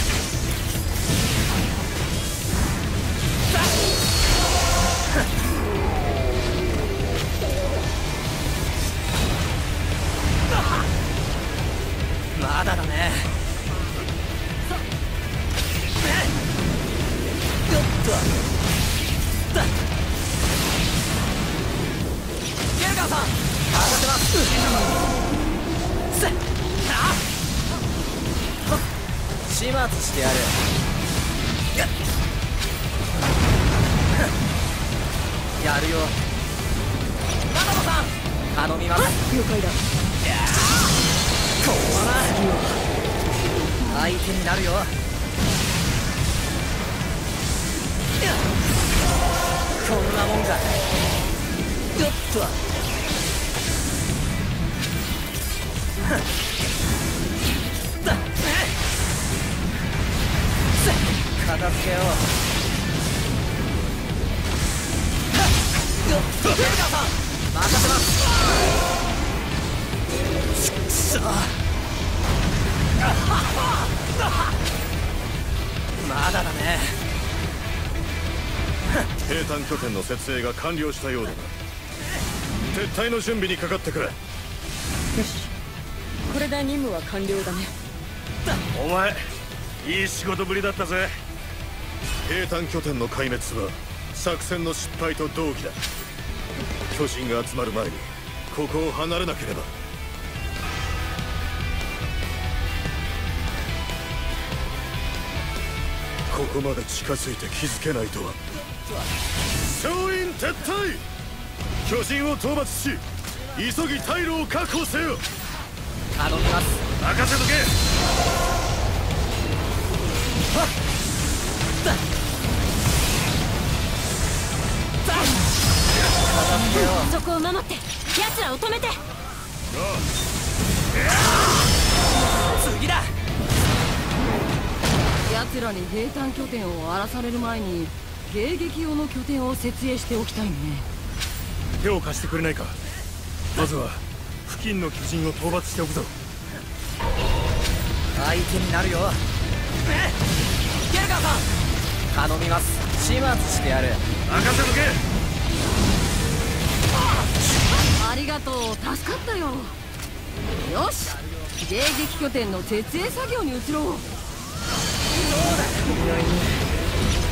設営が完了したようだな。撤退の準備にかかってくれ。よし。これで任務は完了だね。お前いい仕事ぶりだったぜ。兵隊拠点の壊滅は作戦の失敗と同義だ。巨人が集まる前にここを離れなければ。ここまで近づいて気づけないとは総員撤退。巨人を討伐し急ぎ退路を確保せよ。頼みます。任せとけ。片付けよそこを守って奴らを止めて。う次だ。奴らに兵隊拠点を荒らされる前に迎撃用の拠点を設営しておきたいね。手を貸してくれないか。まずは付近の巨人を討伐しておくぞ。相手になるよ。ゲルガーさん頼みます。始末してやる。任せとけ。ありがとう助かったよ。よし迎撃拠点の設営作業に移ろう。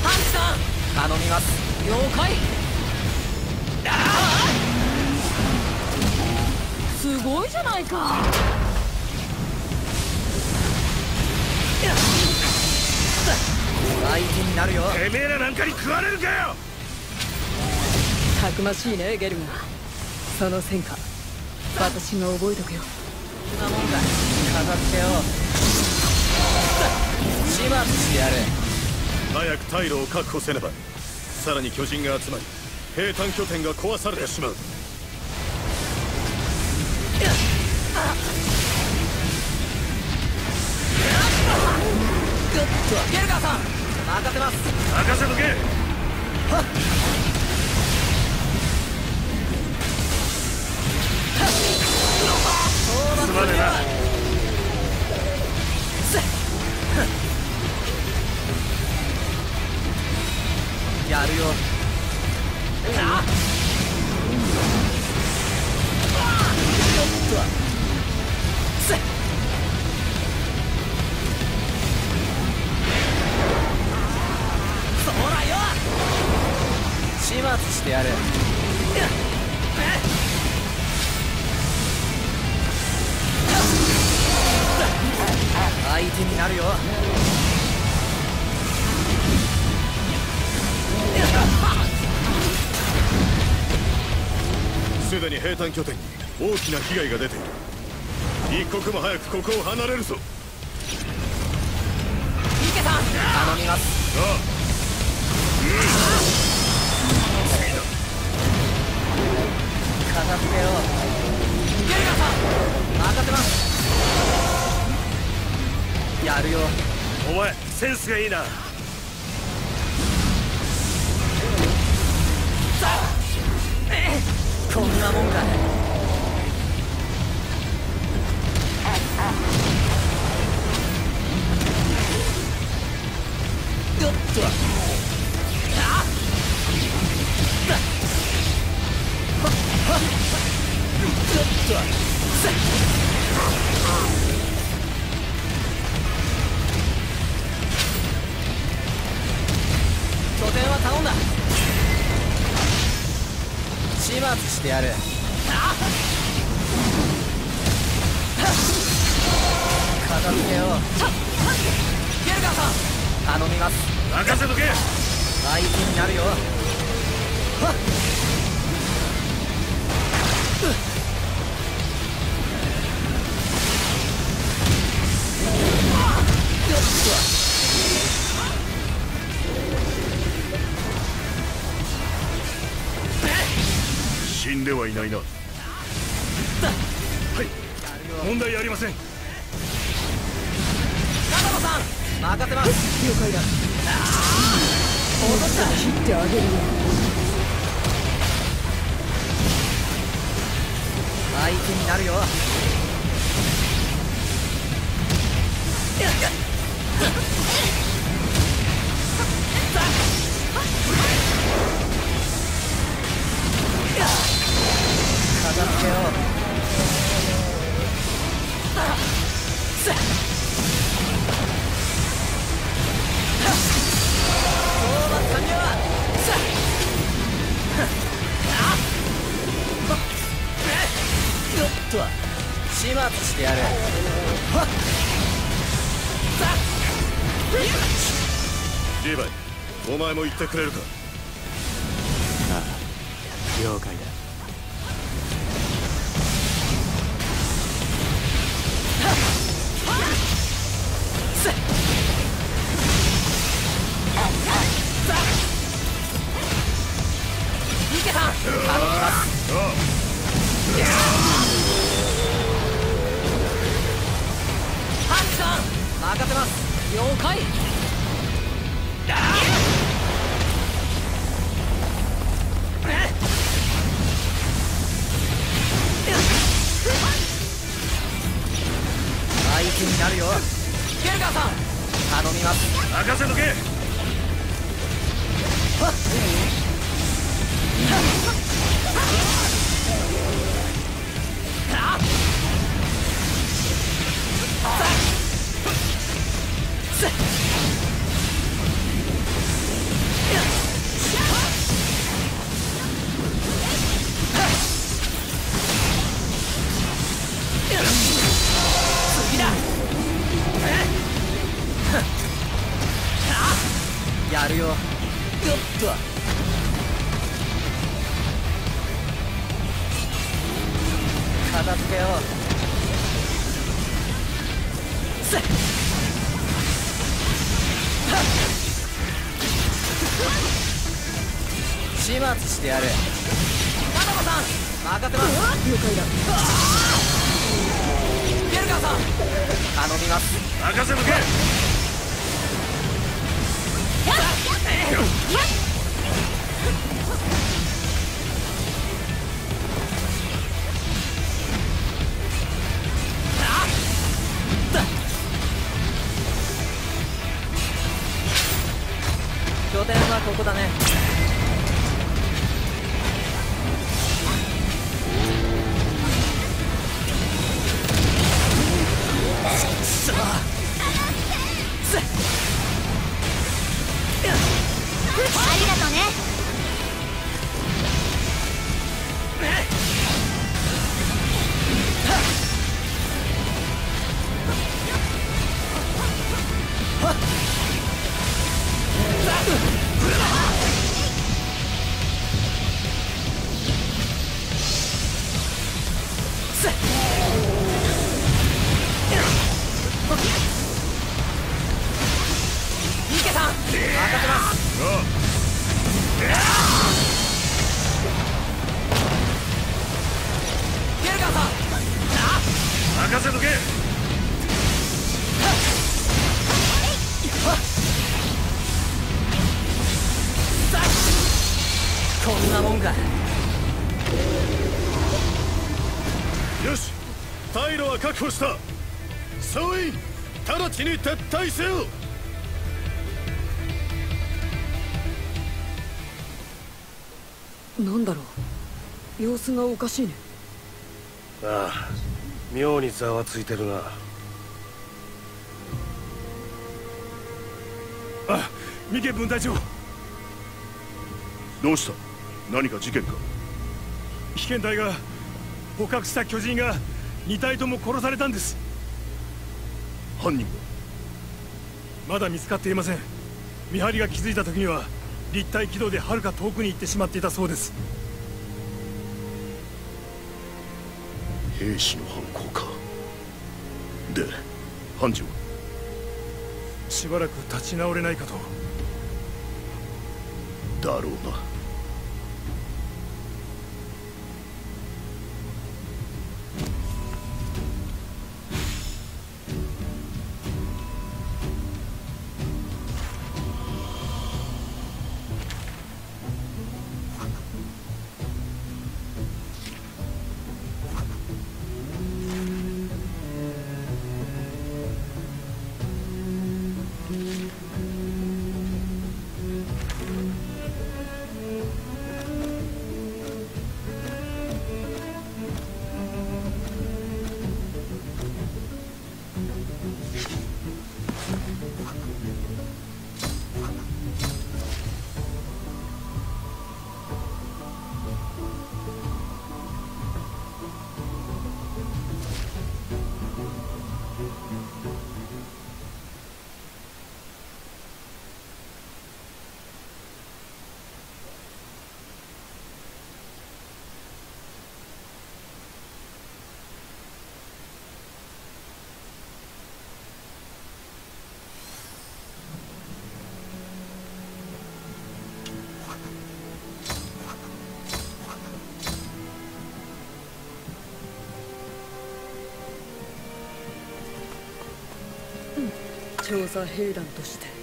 パンチさん頼みます。了解。すごいじゃないか。相手になるよ。てめえらなんかに食われるかよ。たくましいねゲルガその戦果私が覚えとくよ。そんなもんだ飾ってよ。始末してやる早く退路を確保せねばさらに巨人が集まり兵隊拠点が壊されてしまう。ゲルガーさん任せます。任せとけ。すまねえなやるよ。あそらよ。始末してやる相手になるよすでに兵隊拠点に大きな被害が出ている一刻も早くここを離れる。ぞ池さん頼みます。あ飾ってよゲルガーさん。任せます。やるよ。お前センスがいいなこんなもんかよっと。あっはっはっよっと。せっ拠点は頼んだ始末してやる。片付けようゲルガーさん頼みます。任せとけ。相手になるよはい。ないな問題ありません。中野さん任せます。了解だ落とした。切ってあげるよ相手になるよくれるか？確保した総員直ちに撤退せよなんだろう様子がおかしいねああ妙にざわついてるなあ三毛分隊長どうした何か事件か被験隊が捕獲した巨人が2体とも殺されたんです。犯人はまだ見つかっていません。見張りが気づいた時には立体軌道ではるか遠くに行ってしまっていたそうです。兵士の犯行か。で判事は？しばらく立ち直れないかと。だろうな調査兵団として。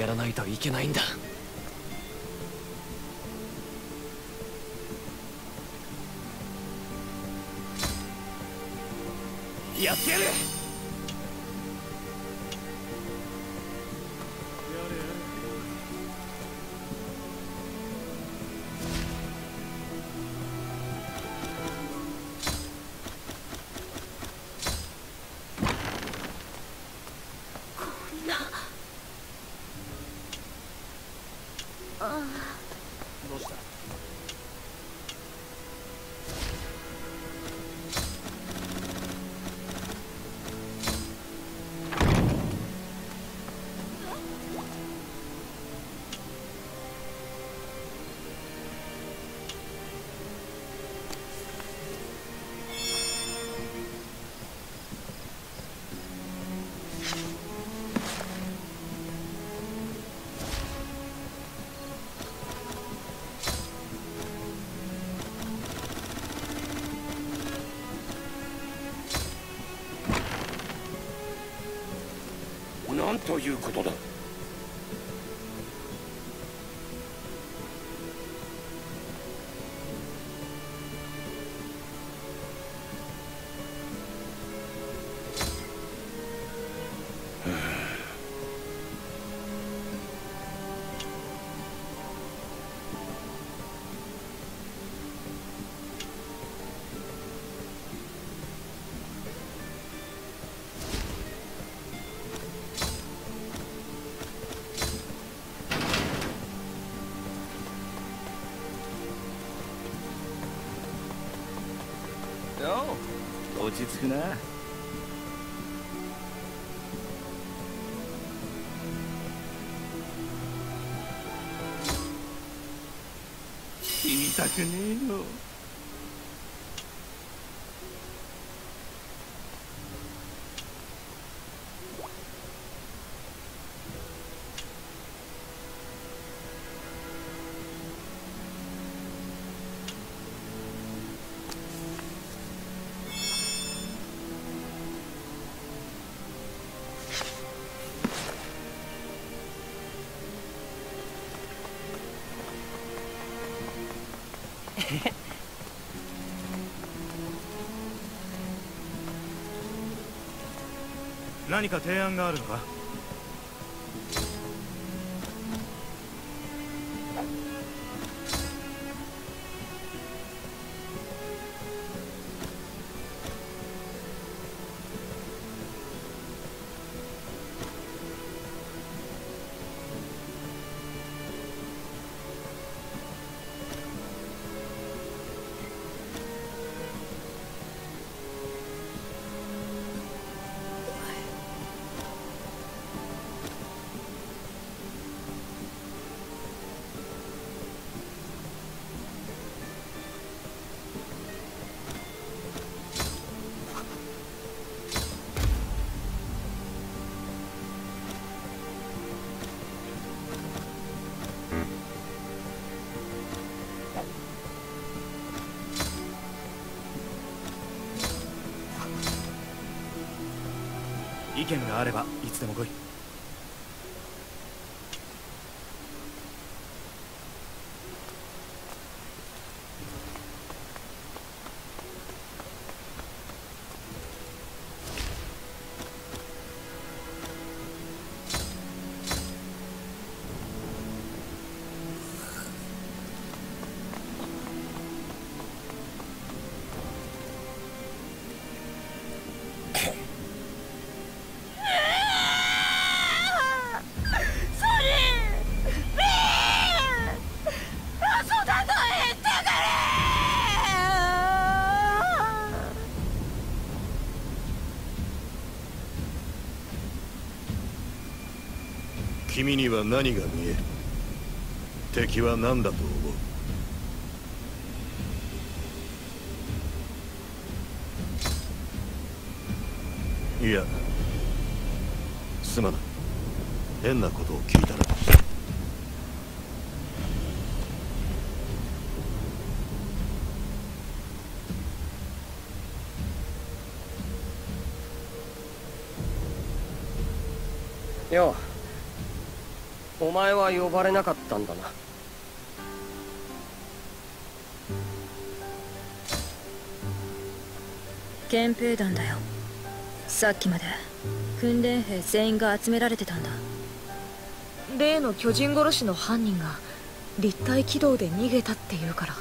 やらないといけないんだ。やってやる。落ち着くな。死にたくねえよ。何か提案があるのか？意見があればいつでも来い。君には何が見える？敵は何だと思ういやすまない変なことを聞いたなようお前は呼ばれなかったんだな。憲兵団だよ。さっきまで訓練兵全員が集められてたんだ。例の巨人殺しの犯人が立体軌道で逃げたっていうから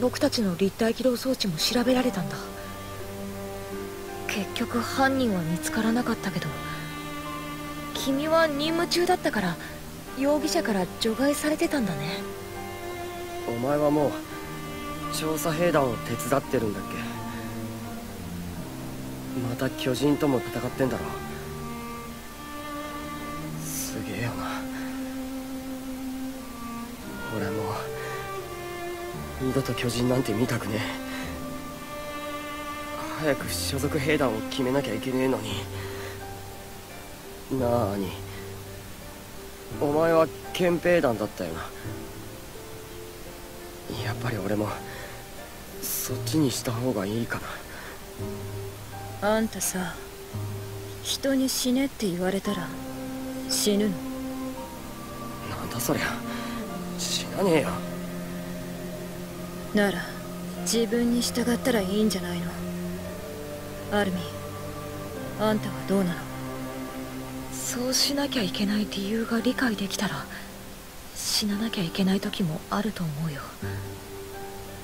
僕たちの立体起動装置も調べられたんだ。結局犯人は見つからなかったけど君は任務中だったから容疑者から除外されてたんだね。お前はもう調査兵団を手伝ってるんだっけ？また巨人とも戦ってんだろ？すげえよな。俺も二度と巨人なんて見たくねえ。早く所属兵団を決めなきゃいけねえのに。なあ兄。お前は憲兵団だったよな。やっぱり俺もそっちにした方がいいかな。あんたさ人に死ねって言われたら死ぬの？なんだそりゃ。死なねえよ。なら自分に従ったらいいんじゃないの？アルミンあんたはどうなの？そうしなきゃいけない理由が理解できたら死ななきゃいけない時もあると思うよ。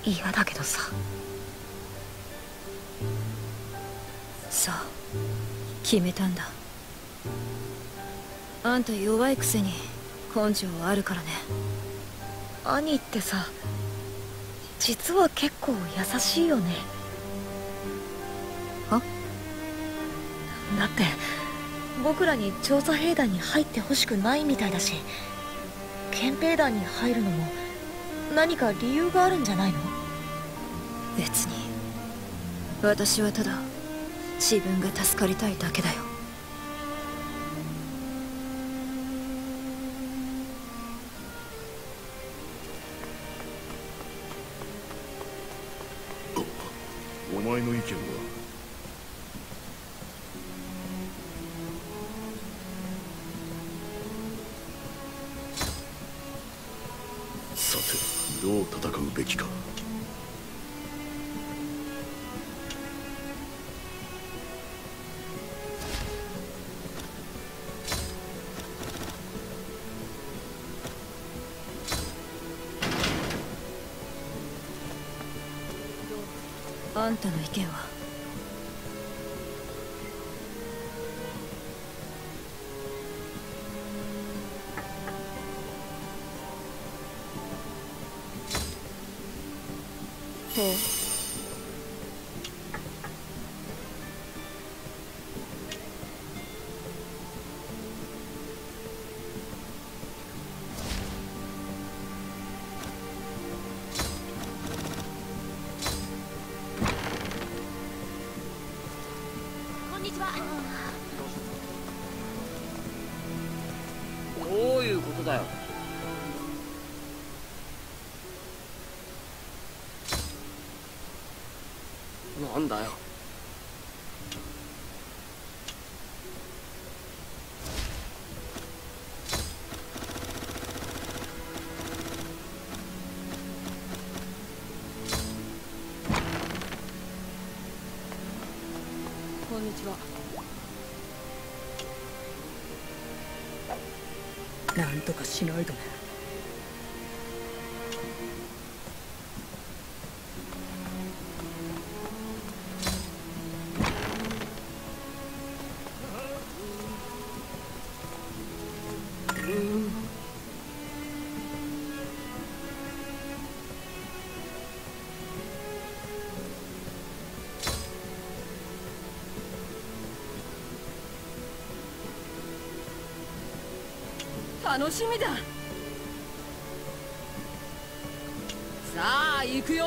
嫌だけどさ。さあ決めたんだ。あんた弱いくせに根性あるからね。兄ってさ実は結構優しいよね。はだって僕らに調査兵団に入ってほしくないみたいだし憲兵団に入るのも何か理由があるんじゃないの？別に。私はただ自分が助かりたいだけだよ。お前の意見は？どう戦うべきか。なんだよ。こんにちは。なんとかしないとね楽しみだ。さあ行くよ。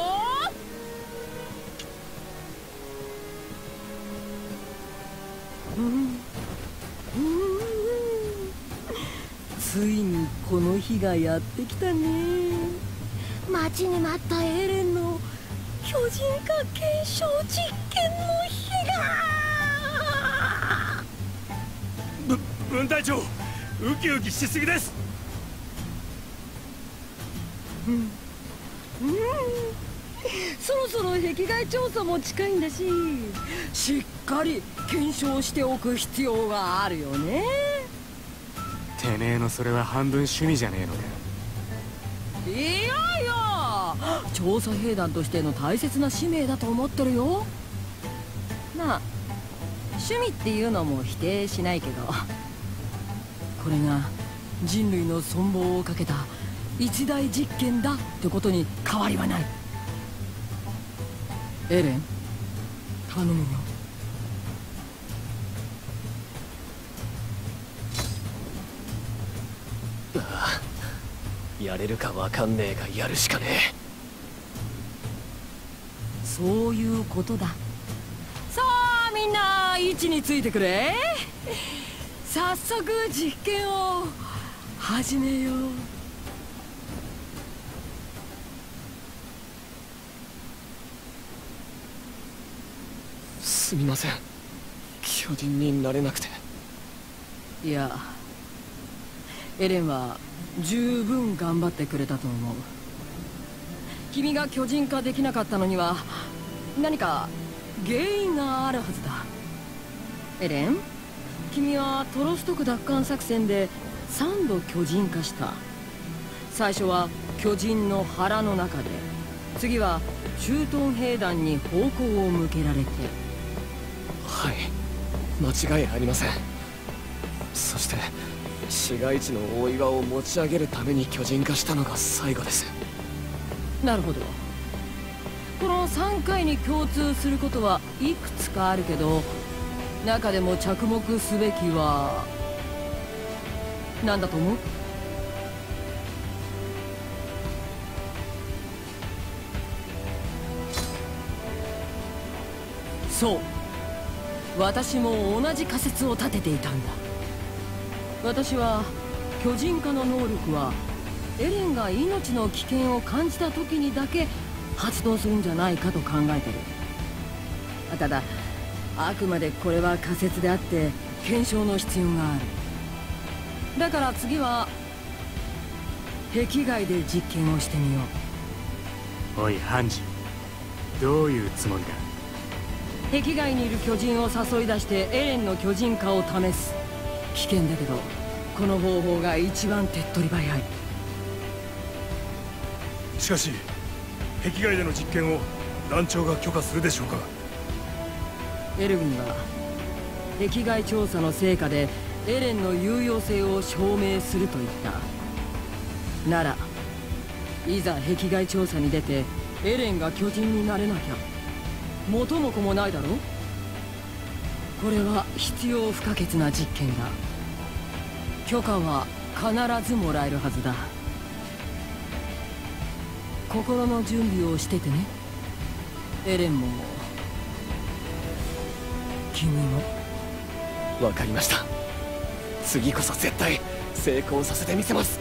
ついにこの日がやってきたね。待ちに待ったエレンの巨人化検証実験の日が。ぶ分隊長。ウキウキしすぎです。そろそろ壁外調査も近いんだししっかり検証しておく必要があるよね。てめえのそれは半分趣味じゃねえのかいやいや調査兵団としての大切な使命だと思ってるよ。まあ趣味っていうのも否定しないけどこれが人類の存亡をかけた一大実験だってことに変わりはない。エレン頼むよ。ああやれるかわかんねえがやるしかねえ。そういうことだ。さあみんな位置についてくれ早速実験を始めよう。すみません。巨人になれなくて。いやエレンは十分頑張ってくれたと思う。君が巨人化できなかったのには何か原因があるはずだ。エレン？君はトロストク奪還作戦で3度巨人化した。最初は巨人の腹の中で次は駐屯兵団に方向を向けられて。はい間違いありません。そして市街地の大岩を持ち上げるために巨人化したのが最後です。なるほど。この3回に共通することはいくつかあるけど中でも着目すべきは何だと思う？そう。私も同じ仮説を立てていたんだ。私は巨人化の能力はエレンが命の危険を感じた時にだけ発動するんじゃないかと考えてる。ただあくまでこれは仮説であって検証の必要がある。だから次は壁外で実験をしてみよう。おいハンジどういうつもりだ？壁外にいる巨人を誘い出してエレンの巨人化を試す。危険だけどこの方法が一番手っ取り早い。しかし壁外での実験を団長が許可するでしょうか？エルグンは壁外調査の成果でエレンの有用性を証明すると言った。ならいざ壁外調査に出てエレンが巨人になれなきゃ元も子もないだろこれは必要不可欠な実験だ。許可は必ずもらえるはずだ。心の準備をしててね。エレンも君もわかりました。次こそ絶対成功させてみせます。